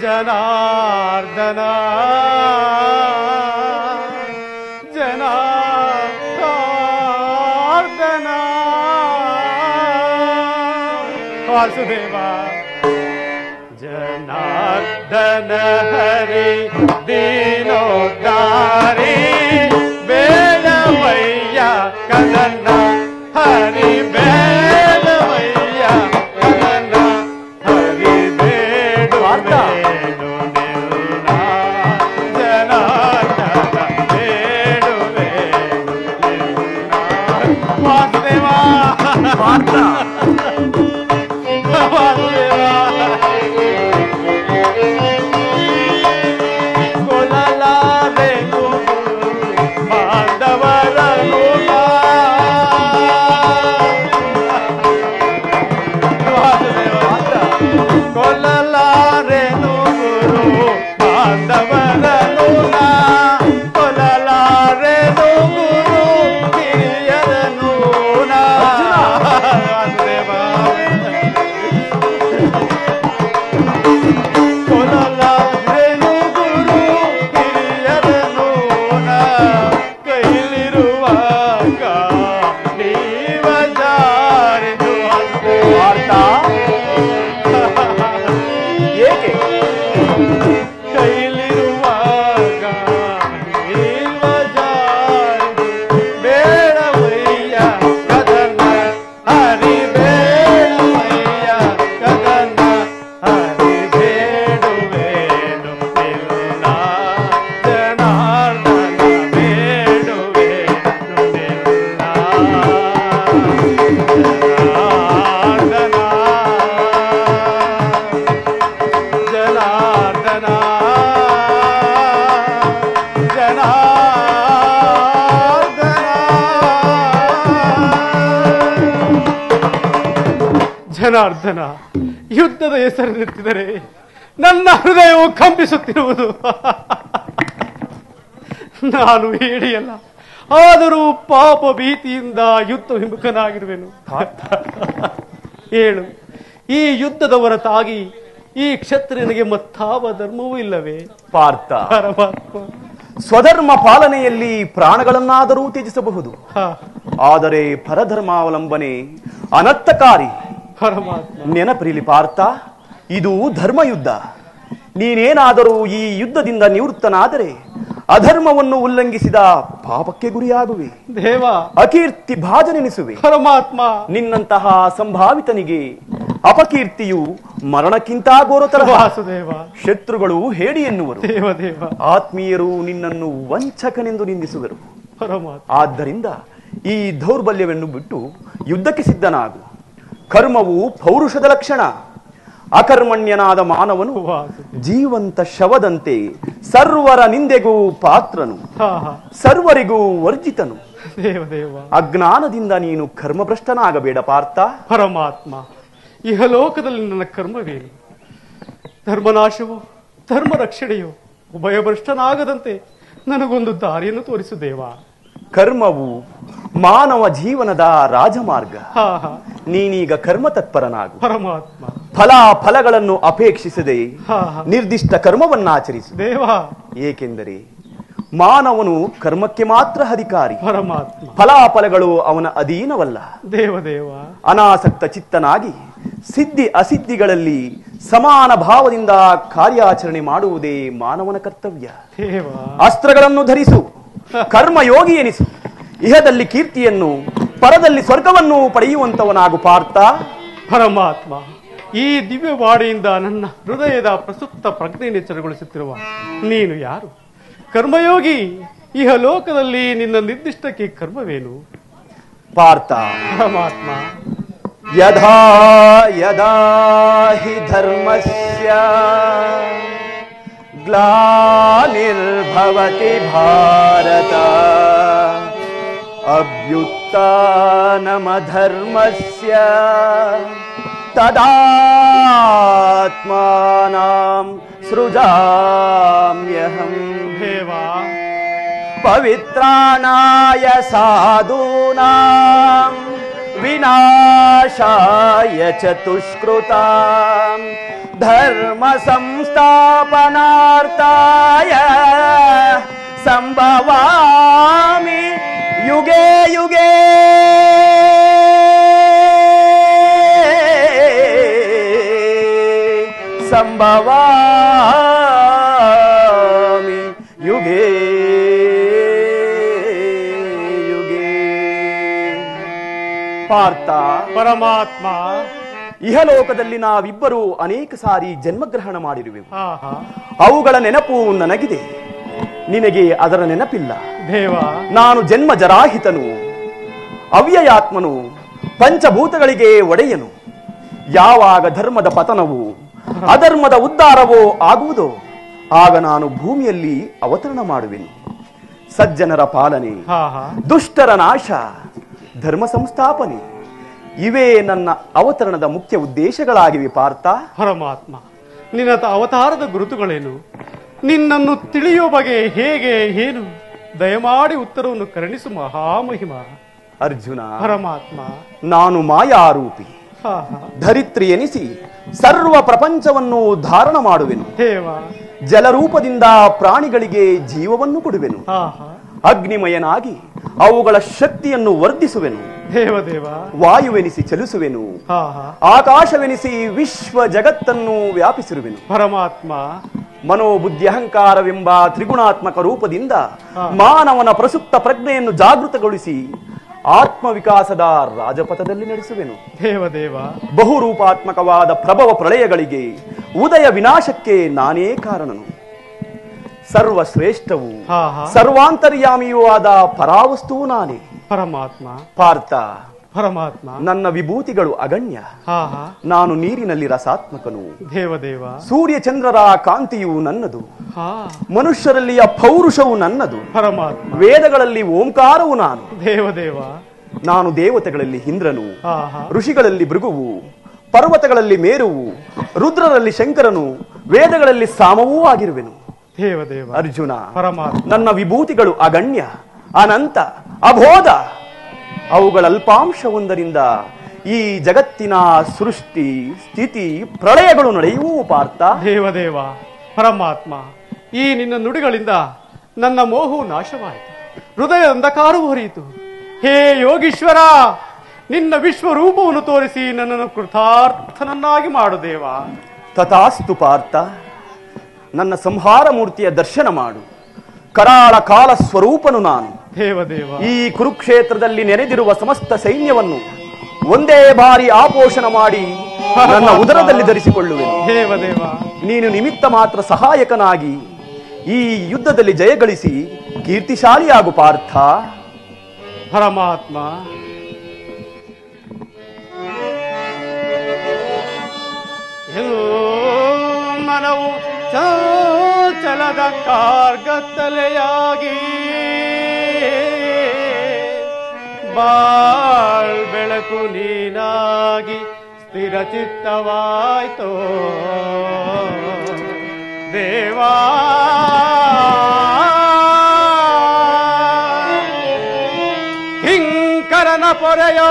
ಜನಾರ್ದನ. वासुदेवा। जनार्दन हरि दीनोदारी बेलया कदना हरि ಹೃದಯವು ನಾನು ಹೇಳಿಯಲ್ಲ ಆದರೂ ಪಾಪ ಭೀತಿಯಿಂದ ಯುದ್ಧ ವಿಮುಖನಾಗಿರುವೆನು. ಹೇಳು ಈ ಯುದ್ಧದ ಹೊರತಾಗಿ ಈ ಕ್ಷತ್ರಿಯನಿಗೆ ಮತ್ತಾವ ಧರ್ಮವೂ ಇಲ್ಲವೇ? ಪಾರ್ಥ ಸ್ವಧರ್ಮ ಪಾಲನೆಯಲ್ಲಿ ಪ್ರಾಣಗಳನ್ನಾದರೂ ತ್ಯಜಿಸಬಹುದು. ಆದರೆ ಪರಧರ್ಮಾವಲಂಬನೆ ಅನರ್ಥಕಾರಿ. ಪರಮಾತ್ಮ. ನೆನಪಿರಲಿ ಪಾರ್ಥ ಇದು ಧರ್ಮಯುದ್ಧ. ನೀನೇನಾದರೂ ಈ ಯುದ್ಧದಿಂದ ನಿವೃತ್ತನಾದರೆ ಅಧರ್ಮವನ್ನು ಉಲ್ಲಂಘಿಸಿದ ಪಾಪಕ್ಕೆ ಗುರಿಯಾಗುವೆ. ದೇವ ಅಕೀರ್ತಿ ಭಾಜನೆನಿಸುವೆ. ಪರಮಾತ್ಮ ನಿನ್ನಂತಹ ಸಂಭಾವಿತನಿಗೆ ಅಪಕೀರ್ತಿಯು ಮರಣಕ್ಕಿಂತ ಗೋರತರ ವಾಸುದೇವ ಶತ್ರುಗಳು ಹೇಡಿ ಎನ್ನುವರು. ದೇವ ದೇವ. ಆತ್ಮೀಯರು ನಿನ್ನನ್ನು ವಂಚಕನೆಂದು ನಿಂದಿಸುವರು. ಪರಮಾತ್ಮ. ಆದ್ದರಿಂದ ಈ ದೌರ್ಬಲ್ಯವನ್ನು ಬಿಟ್ಟು ಯುದ್ಧಕ್ಕೆ ಸಿದ್ಧನಾಗು. ಕರ್ಮವು ಪೌರುಷದ ಲಕ್ಷಣ. ಅಕರ್ಮಣ್ಯನಾದ ಮಾನವನು ಜೀವಂತ ಶವದಂತೆ ಸರ್ವರ ನಿಂದೆಗೂ ಪಾತ್ರನು. ಸರ್ವರಿಗೂ ವರ್ಜಿತನು. ಅಜ್ಞಾನದಿಂದ ನೀನು ಕರ್ಮಭ್ರಷ್ಟನಾಗಬೇಡ ಪಾರ್ಥ. ಪರಮಾತ್ಮ ಇಹಲೋಕದಲ್ಲಿ ನನ್ನ ಕರ್ಮವೇನು? ಧರ್ಮನಾಶವೋ ಧರ್ಮ ರಕ್ಷಣೆಯೋ ಉಭಯಭ್ರಷ್ಟನಾಗದಂತೆ ನನಗೊಂದು ದಾರಿಯನ್ನು ತೋರಿಸು ದೇವ. ಕರ್ಮವು ಮಾನವ ಜೀವನದ ರಾಜಮಾರ್ಗ. ನೀನೀಗ ಕರ್ಮ ತತ್ಪರನಾಗು ಪರಮಾತ್ಮ ಫಲ ಫಲಗಳನ್ನು ಅಪೇಕ್ಷಿಸದೆ ನಿರ್ದಿಷ್ಟ ಕರ್ಮವನ್ನು ಆಚರಿಸಿ. ಏಕೆಂದರೆ ಮಾನವನು ಕರ್ಮಕ್ಕೆ ಮಾತ್ರ ಅಧಿಕಾರಿ. ಪರಮಾತ್ಮ. ಫಲಾಫಲಗಳು ಅವನ ಅಧೀನವಲ್ಲ. ದೇವದೇವ ದೇವ. ಅನಾಸಕ್ತ ಚಿತ್ತನಾಗಿ ಸಿದ್ಧಿ ಅಸಿದ್ಧಿಗಳಲ್ಲಿ ಸಮಾನ ಭಾವದಿಂದ ಕಾರ್ಯಾಚರಣೆ ಮಾಡುವುದೇ ಮಾನವನ ಕರ್ತವ್ಯ. ಅಸ್ತ್ರಗಳನ್ನು ಧರಿಸು ಕರ್ಮಯೋಗಿ ಎನಿಸು. ಇಹದಲ್ಲಿ ಕೀರ್ತಿಯನ್ನು ಪರದಲ್ಲಿ ಸ್ವರ್ಗವನ್ನು ಪಡೆಯುವಂತವನಾಗು ಪಾರ್ಥ. ಪರಮಾತ್ಮ. ಈ ದಿವ್ಯವಾಣಿಯಿಂದ ನನ್ನ ಹೃದಯದ ಪ್ರಸುಪ್ತ ಪ್ರಜ್ಞೆ ಎಚ್ಚರಗೊಳಿಸುತ್ತಿರುವ ನೀನು ಯಾರು? ಕರ್ಮಯೋಗಿ ಇಹ ಲೋಕದಲ್ಲಿ ನಿನ್ನ ನಿರ್ದಿಷ್ಟಕ್ಕೆ ಕರ್ಮವೇನು? ಪಾರ್ಥ. ಪರಮಾತ್ಮ. ಯದಾ ಯದಾ ಹಿ ಧರ್ಮಸ್ಯ ಗ್ಲಾನಿರ್ಭವತಿ ಭಾರತ. ಅಭ್ಯುತ್ಥಾನಮಧರ್ಮಸ್ಯ तदात्मानाम् सृजाम्यहम् देवा पवित्राणाय साधूनाम् विनाशाय चतुष्कृताम् धर्मसंस्थापनार्ताय सम्भवामि युगे युगे। ಸಂಭವಾಮಿ ಯುಗೇ ಯುಗೇ. ಪಾರ್ಥ ಪರಮಾತ್ಮ. ಇಹಲೋಕದಲ್ಲಿ ನಾವಿಬ್ಬರು ಅನೇಕ ಸಾರಿ ಜನ್ಮಗ್ರಹಣ ಮಾಡಿರುವೆವು. ಹಾ ಅವುಗಳ ನೆನಪು ನನಗಿದೆ. ನಿನಗೆ ಅದರ ನೆನಪಿಲ್ಲ. ದೇವ. ನಾನು ಜನ್ಮ ಜರಾಹಿತನು ಅವ್ಯಯಾತ್ಮನು ಪಂಚಭೂತಗಳಿಗೆ ಒಡೆಯನು. ಯಾವಾಗ ಧರ್ಮದ ಪತನವು ಅಧರ್ಮದ ಉದ್ಧಾರವೋ ಆಗುವುದು ಆಗ ನಾನು ಭೂಮಿಯಲ್ಲಿ ಅವತರಣ ಮಾಡುವೆನು. ಸಜ್ಜನರ ಪಾಲನೆ ದುಷ್ಟರ ನಾಶ ಧರ್ಮ ಸಂಸ್ಥಾಪನೆ ಇವೇ ನನ್ನ ಅವತರಣದ ಮುಖ್ಯ ಉದ್ದೇಶಗಳಾಗಿವೆ ಪಾರ್ಥ. ಪರಮಾತ್ಮ ನಿನ್ನ ಅವತಾರದ ಗುರುತುಗಳೇನು? ನಿನ್ನನ್ನು ತಿಳಿಯುವ ಬಗೆ ಹೇಗೆ ಏನು ದಯಮಾಡಿ ಉತ್ತರವನ್ನು ಕರುಣಿಸು ಮಹಾಮಹಿಮ. ಅರ್ಜುನ ಪರಮಾತ್ಮ. ನಾನು ಮಾಯಾರೂಪಿ ಧರಿತ್ರಿ ಎನಿಸಿ ಸರ್ವ ಪ್ರಪಂಚವನ್ನು ಧಾರಣ ಮಾಡುವೆನು. ಜಲರೂಪದಿಂದ ಪ್ರಾಣಿಗಳಿಗೆ ಜೀವವನ್ನು ಕೊಡುವೆನು. ಅಗ್ನಿಮಯನಾಗಿ ಅವುಗಳ ಶಕ್ತಿಯನ್ನು ವರ್ಧಿಸುವೆನು. ವಾಯುವೆನಿಸಿ ಚಲಿಸುವೆನು. ಆಕಾಶವೆನಿಸಿ ವಿಶ್ವ ಜಗತ್ತನ್ನು ವ್ಯಾಪಿಸಿರುವೆನು. ಪರಮಾತ್ಮ. ಮನೋಬುದ್ಧಿ ಅಹಂಕಾರವೆಂಬ ತ್ರಿಗುಣಾತ್ಮಕ ರೂಪದಿಂದ ಮಾನವನ ಪ್ರಸುಪ್ತ ಪ್ರಜ್ಞೆಯನ್ನು ಜಾಗೃತಗೊಳಿಸಿ ಆತ್ಮವಿಕಾಸದ ರಾಜಪಥದಲ್ಲಿ ನಡೆಸುವೆನು. ದೇವ ದೇವ. ಬಹುರೂಪಾತ್ಮಕವಾದ ಪ್ರಭವ ಪ್ರಳಯಗಳಿಗೆ ಉದಯ ವಿನಾಶಕ್ಕೆ ನಾನೇ ಕಾರಣನು. ಸರ್ವಶ್ರೇಷ್ಠವು ಸರ್ವಾಂತರ್ಯಾಮಿಯೂ ಆದ ಪರಾವಸ್ತುವು ನಾನೇ. ಪರಮಾತ್ಮ. ಪಾರ್ಥ ಪರಮಾತ್ಮ. ನನ್ನ ವಿಭೂತಿಗಳು ಅಗಣ್ಯ. ನಾನು ನೀರಿನಲ್ಲಿ ರಸಾತ್ಮಕನು. ದೇವ ದೇವ. ಸೂರ್ಯ ಚಂದ್ರರ ಕಾಂತಿಯು ನನ್ನದು. ಮನುಷ್ಯರಲ್ಲಿಯ ಪೌರುಷವು ನನ್ನದು. ಪರಮಾತ್ಮ. ವೇದಗಳಲ್ಲಿ ಓಂಕಾರವು ನಾನು. ದೇವ ದೇವ. ನಾನು ದೇವತೆಗಳಲ್ಲಿ ಇಂದ್ರನು. ಋಷಿಗಳಲ್ಲಿ ಭೃಗುವು. ಪರ್ವತಗಳಲ್ಲಿ ಮೇರುವು. ರುದ್ರರಲ್ಲಿ ಶಂಕರನು. ವೇದಗಳಲ್ಲಿ ಸಾಮವೂ ಆಗಿರುವೆನು. ದೇವ ದೇವ. ಅರ್ಜುನ ಪರಮಾತ್ಮ. ನನ್ನ ವಿಭೂತಿಗಳು ಅಗಣ್ಯ ಅನಂತ ಅಬೋಧ. ಅವುಗಳ ಅಲ್ಪಾಂಶವೊಂದರಿಂದ ಈ ಜಗತ್ತಿನ ಸೃಷ್ಟಿ ಸ್ಥಿತಿ ಪ್ರಳಯಗಳು ನಡೆಯುವು ಪಾರ್ಥ. ದೇವ ದೇವ ಪರಮಾತ್ಮ ಈ ನಿನ್ನ ನುಡಿಗಳಿಂದ ನನ್ನ ಮೋಹವು ನಾಶವಾಯಿತು. ಹೃದಯ ಅಂಧಕಾರವು ಹೊರೆಯಿತು. ಹೇ ಯೋಗೀಶ್ವರ ನಿನ್ನ ವಿಶ್ವರೂಪವನ್ನು ತೋರಿಸಿ ನನ್ನನ್ನು ಕೃತಾರ್ಥನನ್ನಾಗಿ ಮಾಡು ದೇವ. ತಥಾಸ್ತು ಪಾರ್ಥ ನನ್ನ ಸಂಹಾರ ಮೂರ್ತಿಯ ದರ್ಶನ ಮಾಡು. ಕರಾಳ ಕಾಲ ಸ್ವರೂಪನು ನಾನು. ಈ ಕುರುಕ್ಷೇತ್ರದಲ್ಲಿ ನೆನೆದಿರುವ ಸಮಸ್ತ ಸೈನ್ಯವನ್ನು ಒಂದೇ ಬಾರಿ ಆಪೋಷಣ ಮಾಡಿ ನನ್ನ ಉದರದಲ್ಲಿ ಧರಿಸಿಕೊಳ್ಳುವೆ ದೇವ ದೇವ. ನೀನು ನಿಮಿತ್ತ ಮಾತ್ರ ಸಹಾಯಕನಾಗಿ ಈ ಯುದ್ಧದಲ್ಲಿ ಜಯಗಳಿಸಿ ಕೀರ್ತಿಶಾಲಿಯಾಗು ಪಾರ್ಥ. ಪರಮಾತ್ಮ. ಮನವು ಚಲದ ಕಾರ್ಗತ್ತಲೆಯಾಗಿ ಬಾಳ್ ಬೆಳಕು ನೀನಾಗಿ ಸ್ಥಿರ ಚಿತ್ತವಾಯ್ತೋ. ದೇವಾ. ಹಿಂಕರನ ಪೊರೆಯೋ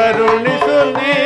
ಕರುಣಿಸು ನೀ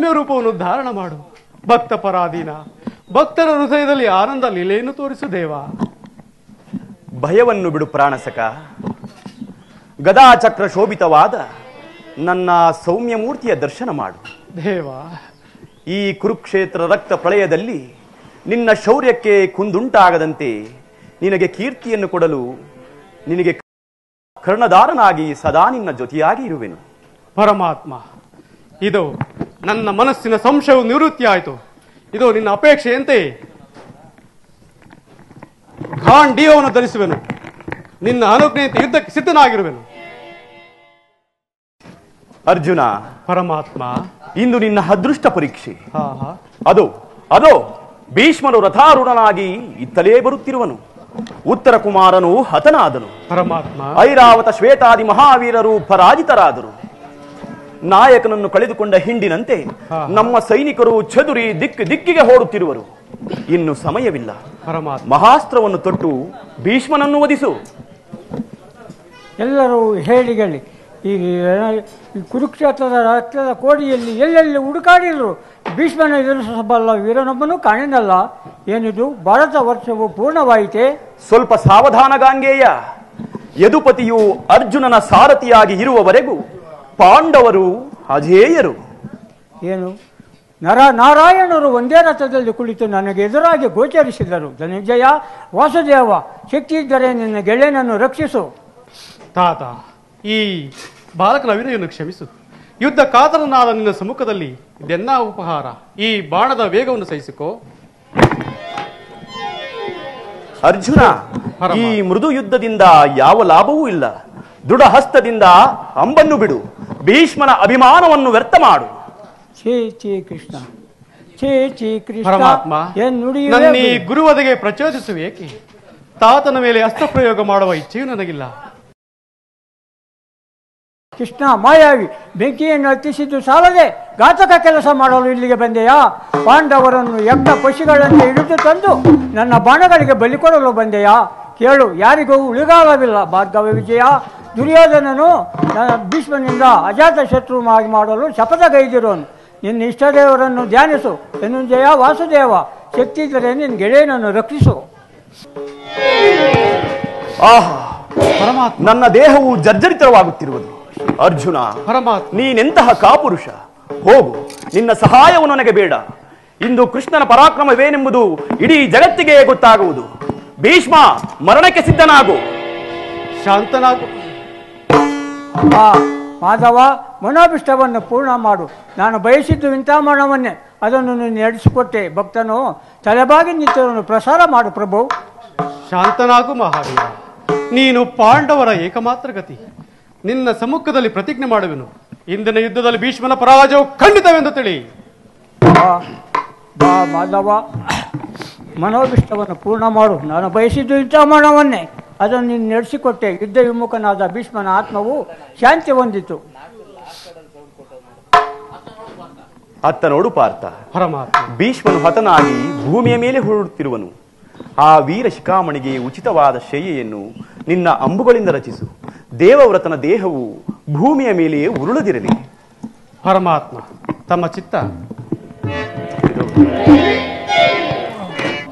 ಸೌಮ್ಯ ರೂಪವನ್ನು ಧಾರಣ ಮಾಡು. ಭಕ್ತ ಪರಾಧೀನ ಭಕ್ತರ ಹೃದಯದಲ್ಲಿ ಆನಂದ ಲೀಲೆಯನ್ನು ತೋರಿಸು ದೇವ. ಭಯವನ್ನು ಬಿಡು ಪ್ರಾಣಸಕ. ಗದಾಚಕ್ರ ಶೋಭಿತವಾದ ನನ್ನ ಸೌಮ್ಯ ಮೂರ್ತಿಯ ದರ್ಶನ ಮಾಡು. ದೇವ. ಈ ಕುರುಕ್ಷೇತ್ರ ರಕ್ತ ಪ್ರಳಯದಲ್ಲಿ ನಿನ್ನ ಶೌರ್ಯಕ್ಕೆ ಕುಂದುಂಟಾಗದಂತೆ ನಿನಗೆ ಕೀರ್ತಿಯನ್ನು ಕೊಡಲು ನಿನಗೆ ಕರ್ಣಧಾರನಾಗಿ ಸದಾ ನಿನ್ನ ಜೊತೆಯಾಗಿ ಇರುವೆನು. ಪರಮಾತ್ಮ ಇದು ನನ್ನ ಮನಸ್ಸಿನ ಸಂಶಯವು ನಿವೃತ್ತಿ ಆಯಿತು. ಇದು ನಿನ್ನ ಅಪೇಕ್ಷೆಯಂತೆ ಡಿಯೋವನ್ನು ಧರಿಸುವೆನು. ನಿನ್ನ ಅನುಜ್ಞೆಯಂತೆ ಯುದ್ಧಕ್ಕೆ ಸಿದ್ಧನಾಗಿರುವೆನು. ಅರ್ಜುನ ಪರಮಾತ್ಮ. ಇಂದು ನಿನ್ನ ಅದೃಷ್ಟ ಪರೀಕ್ಷೆ. ಅದು ಅದೋ ಭೀಷ್ಮನು ರಥಾರೂಢನಾಗಿ ಇತ್ತಲೇ ಬರುತ್ತಿರುವನು. ಉತ್ತರ ಕುಮಾರನು ಹತನಾದನು. ಪರಮಾತ್ಮ. ಐರಾವತ ಶ್ವೇತಾದಿ ಮಹಾವೀರರು ಪರಾಜಿತರಾದರು. ನಾಯಕನನ್ನು ಕಳೆದುಕೊಂಡ ಹಿಂಡಿನಂತೆ ನಮ್ಮ ಸೈನಿಕರು ಚದುರಿ ದಿಕ್ಕು ದಿಕ್ಕಿಗೆ ಓಡುತ್ತಿರುವರು ಇನ್ನು ಸಮಯವಿಲ್ಲ. ಮಹಾಸ್ತ್ರವನ್ನು ತೊಟ್ಟು ಭೀಷ್ಮನನ್ನು ವಧಿಸು. ಎಲ್ಲರೂ ಹೇಳಿಗಳಿ ಈ ಈ ಕುರುಕ್ಷೇತ್ರದ ರಕ್ತದ ಕೋಡಿಯಲ್ಲಿ ಎಲ್ಲೆಲ್ಲಿ ಹುಡುಕಾಡಿದ್ರು? ಭೀಷ್ಮನ ಎದುರಿಸಬಲ್ಲ ವೀರನೊಬ್ಬನು ಕಾಣಿನಲ್ಲ. ಏನಿದು? ಭಾರತ ವರ್ಷವು ಪೂರ್ಣವಾಯಿತೆ? ಸ್ವಲ್ಪ ಸಾವಧಾನ ಗಾಂಗೆಯ. ಯದುಪತಿಯು ಅರ್ಜುನನ ಸಾರಥಿಯಾಗಿ ಇರುವವರೆಗೂ ಪಾಂಡವರು ಅಜೇಯರು. ಏನು? ನರ ನಾರಾಯಣರು ಒಂದೇ ರಥದಲ್ಲಿ ಕುಳಿತು ನನಗೆ ಎದುರಾಗಿ ಗೋಚರಿಸಿದರು. ಧನಂಜಯ ವಾಸುದೇವ ಶಕ್ತಿ ಇದ್ದರೆ ನಿನ್ನ ಗೆಳೆಯನನ್ನು ರಕ್ಷಿಸು. ತಾತ ಈ ಬಾಲಕನ ವಿನಯನ್ನು ಕ್ಷಮಿಸು. ಯುದ್ಧ ಕಾತರನಾದ ನಿನ್ನ ಸಮ್ಮುಖದಲ್ಲಿ ಇದೆನ್ನ ಉಪಹಾರ? ಈ ಬಾಣದ ವೇಗವನ್ನು ಸಹಿಸಿಕೋ. ಅರ್ಜುನ ಈ ಮೃದು ಯುದ್ಧದಿಂದ ಯಾವ ಲಾಭವೂ ಇಲ್ಲ. ದೃಢ ಹಸ್ತದಿಂದ ಅಂಬನ್ನು ಬಿಡು. ಭೀಷ್ಮನ ಅಭಿಮಾನವನ್ನು ವ್ಯರ್ಥ ಮಾಡು. ಛೇ ಛೇ ಕೃಷ್ಣ. ಛೇ ಛೇ ಕೃಷ್ಣ. ಪರಮಾತ್ಮ ನನ್ನ. ಗುರುವದೆಗೆ ಪ್ರಚೋದಿಸುವೇಕೆ ತಾತನ ಮೇಲೆ ಅಸ್ತ್ರಪ್ರಯೋಗ ಮಾಡುವ ಇಚ್ಛೆಯೂ ನನಗಿಲ್ಲ. ಕೃಷ್ಣ ಮಾಯಾವಿ ಬೆಂಕಿಯನ್ನು ಹತ್ತಿಸಿದ್ದು ಸಾಲದೆ ಘಾತಕ ಕೆಲಸ ಮಾಡಲು ಇಲ್ಲಿಗೆ ಬಂದೆಯಾ? ಪಾಂಡವರನ್ನು ಎಂಬ ಪಶುಗಳನ್ನು ಹಿಡಿದು ತಂದು ನನ್ನ ಬಾಣಗಳಿಗೆ ಬಲಿ ಕೊಡಲು ಬಂದೆಯಾ? ಕೇಳು ಯಾರಿಗೂ ಉಳಿಗಾಲವಿಲ್ಲ ಭಾರ್ಗವ ವಿಜಯ. ದುರ್ಯೋಧನನು ಭೀಷ್ಮನಿಂದ ಅಜಾತ ಶತ್ರು ಮಾಡಲು ಶಪಥಗೈದಿರೋನು. ನಿನ್ನ ಇಷ್ಟದೇವರನ್ನು ಧ್ಯಾನಿಸು. ಧನುಂಜಯ ವಾಸುದೇವ ಶಕ್ತಿ ಇದ್ದರೆ ನಿನ್ನ ಗೆಳೆಯನನ್ನು ರಕ್ಷಿಸು. ಆಹಾ ಪರಮಾತ್ಮ. ನನ್ನ ದೇಹವು ಜರ್ಜರಿತವಾಗುತ್ತಿರುವುದು ಅರ್ಜುನ ಪರಮಾತ್ಮ. ನೀನೆಂತಹ ಕಾಪುರುಷ ಹೋಗು ನಿನ್ನ ಸಹಾಯವು ನನಗೆ ಬೇಡ. ಇಂದು ಕೃಷ್ಣನ ಪರಾಕ್ರಮವೇನೆಂಬುದು ಇಡೀ ಜಗತ್ತಿಗೆ ಗೊತ್ತಾಗುವುದು. ಭೀಷ್ಮ ಮರಣಕ್ಕೆ ಸಿದ್ಧನಾಗು. ಶಾಂತನಾಗು. ಆ ಮಾಧವ ಮನೋಭಿಷ್ಟವನ್ನು ಪೂರ್ಣ ಮಾಡು. ನಾನು ಬಯಸಿದ್ದು ಇಂಥ ಮರಣವನ್ನೇ. ಅದನ್ನು ನೀನು ನಡೆಸಿಕೊಟ್ಟೆ. ಭಕ್ತನು ತಲೆಬಾಗಿ ನಿಂತವನು ಪ್ರಸಾರ ಮಾಡು ಪ್ರಭು. ಶಾಂತನಾಗು ಮಹಾವೀರ ನೀನು ಪಾಂಡವರ ಏಕಮಾತ್ರ ಗತಿ. ನಿನ್ನ ಸಮ್ಮುಖದಲ್ಲಿ ಪ್ರತಿಜ್ಞೆ ಮಾಡುವೆನು. ಇಂದಿನ ಯುದ್ಧದಲ್ಲಿ ಭೀಷ್ಮನ ಪರಾಜಯವು ಖಂಡಿತವೆಂದು ತಿಳಿ. ಮಾಧವ. ಮನೋಭಿಷ್ಟವನ್ನು ಪೂರ್ಣ ಮಾಡು. ನಾನು ಬಯಸಿದ್ದು ಇಂಥ ಮರಣವನ್ನೇ. ಅದನ್ನು ನೀನು ನಡೆಸಿಕೊಟ್ಟೆ. ಯುದ್ಧ ವಿಮುಖನಾದ ಭೀಷ್ಮನ ಆತ್ಮವು ಶಾಂತಿ ಹೊಂದಿತು. ಅತ್ತ ನೋಡು ಪಾರ್ಥ. ಪರಮಾತ್ಮ. ಭೀಷ್ಮನು ಹತನಾಗಿ ಭೂಮಿಯ ಮೇಲೆ ಹೊರಡುತ್ತಿರುವನು ಆ ವೀರ ಶಿಖಾಮಣಿಗೆ ಉಚಿತವಾದ ಶಯ್ಯೆಯನ್ನು ನಿನ್ನ ಅಂಬುಗಳಿಂದ ರಚಿಸು. ದೇವವ್ರತನ ದೇಹವು ಭೂಮಿಯ ಮೇಲೆಯೇ ಉರುಳದಿರಲಿ. ಪರಮಾತ್ಮ ತಮ್ಮ ಚಿತ್ತ.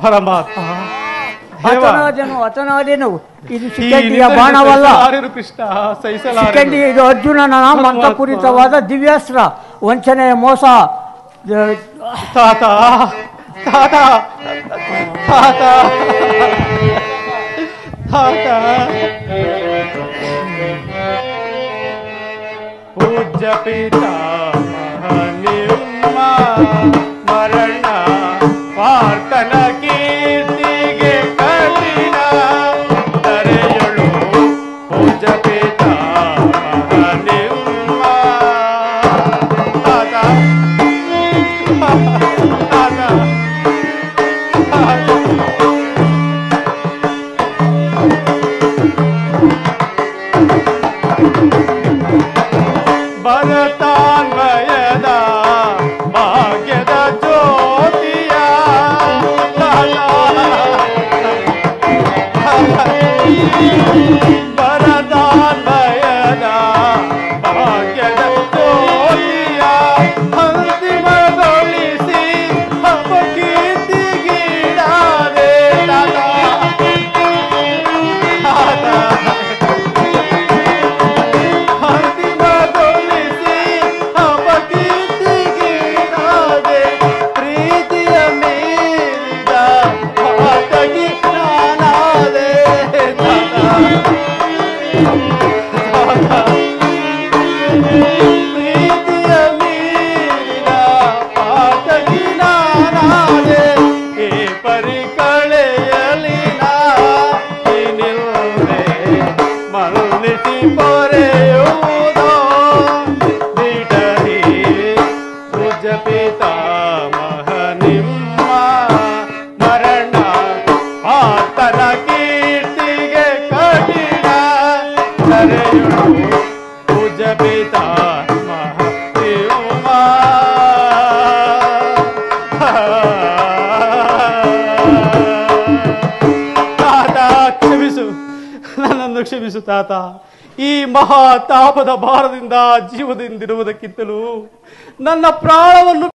ಪರಮಾತ್ಮ. ದೇವ, ಹತನಾದೆನು ಹತನಾದೆನು ಇದು ನಿಂದನೆಯನ್ನು ಬಾಣವಲ್ಲ. ಕೃಷ್ಣ ಇದು ಅರ್ಜುನನ ಮಂತ್ರಪೂರಿತವಾದ ದಿವ್ಯಾಸ್ತ್ರ ವಂಚನೆಯ ಮೋಸ. ತಾತ ತಾತ ತಾತ ತಾತ. ಪೂಜ್ಯ ಪಿತಾಮಹ ತಾಪದ ಭಾರದಿಂದ ಜೀವದಿಂದಿರುವುದಕ್ಕಿಂತಲೂ ನನ್ನ ಪ್ರಾಣವನ್ನು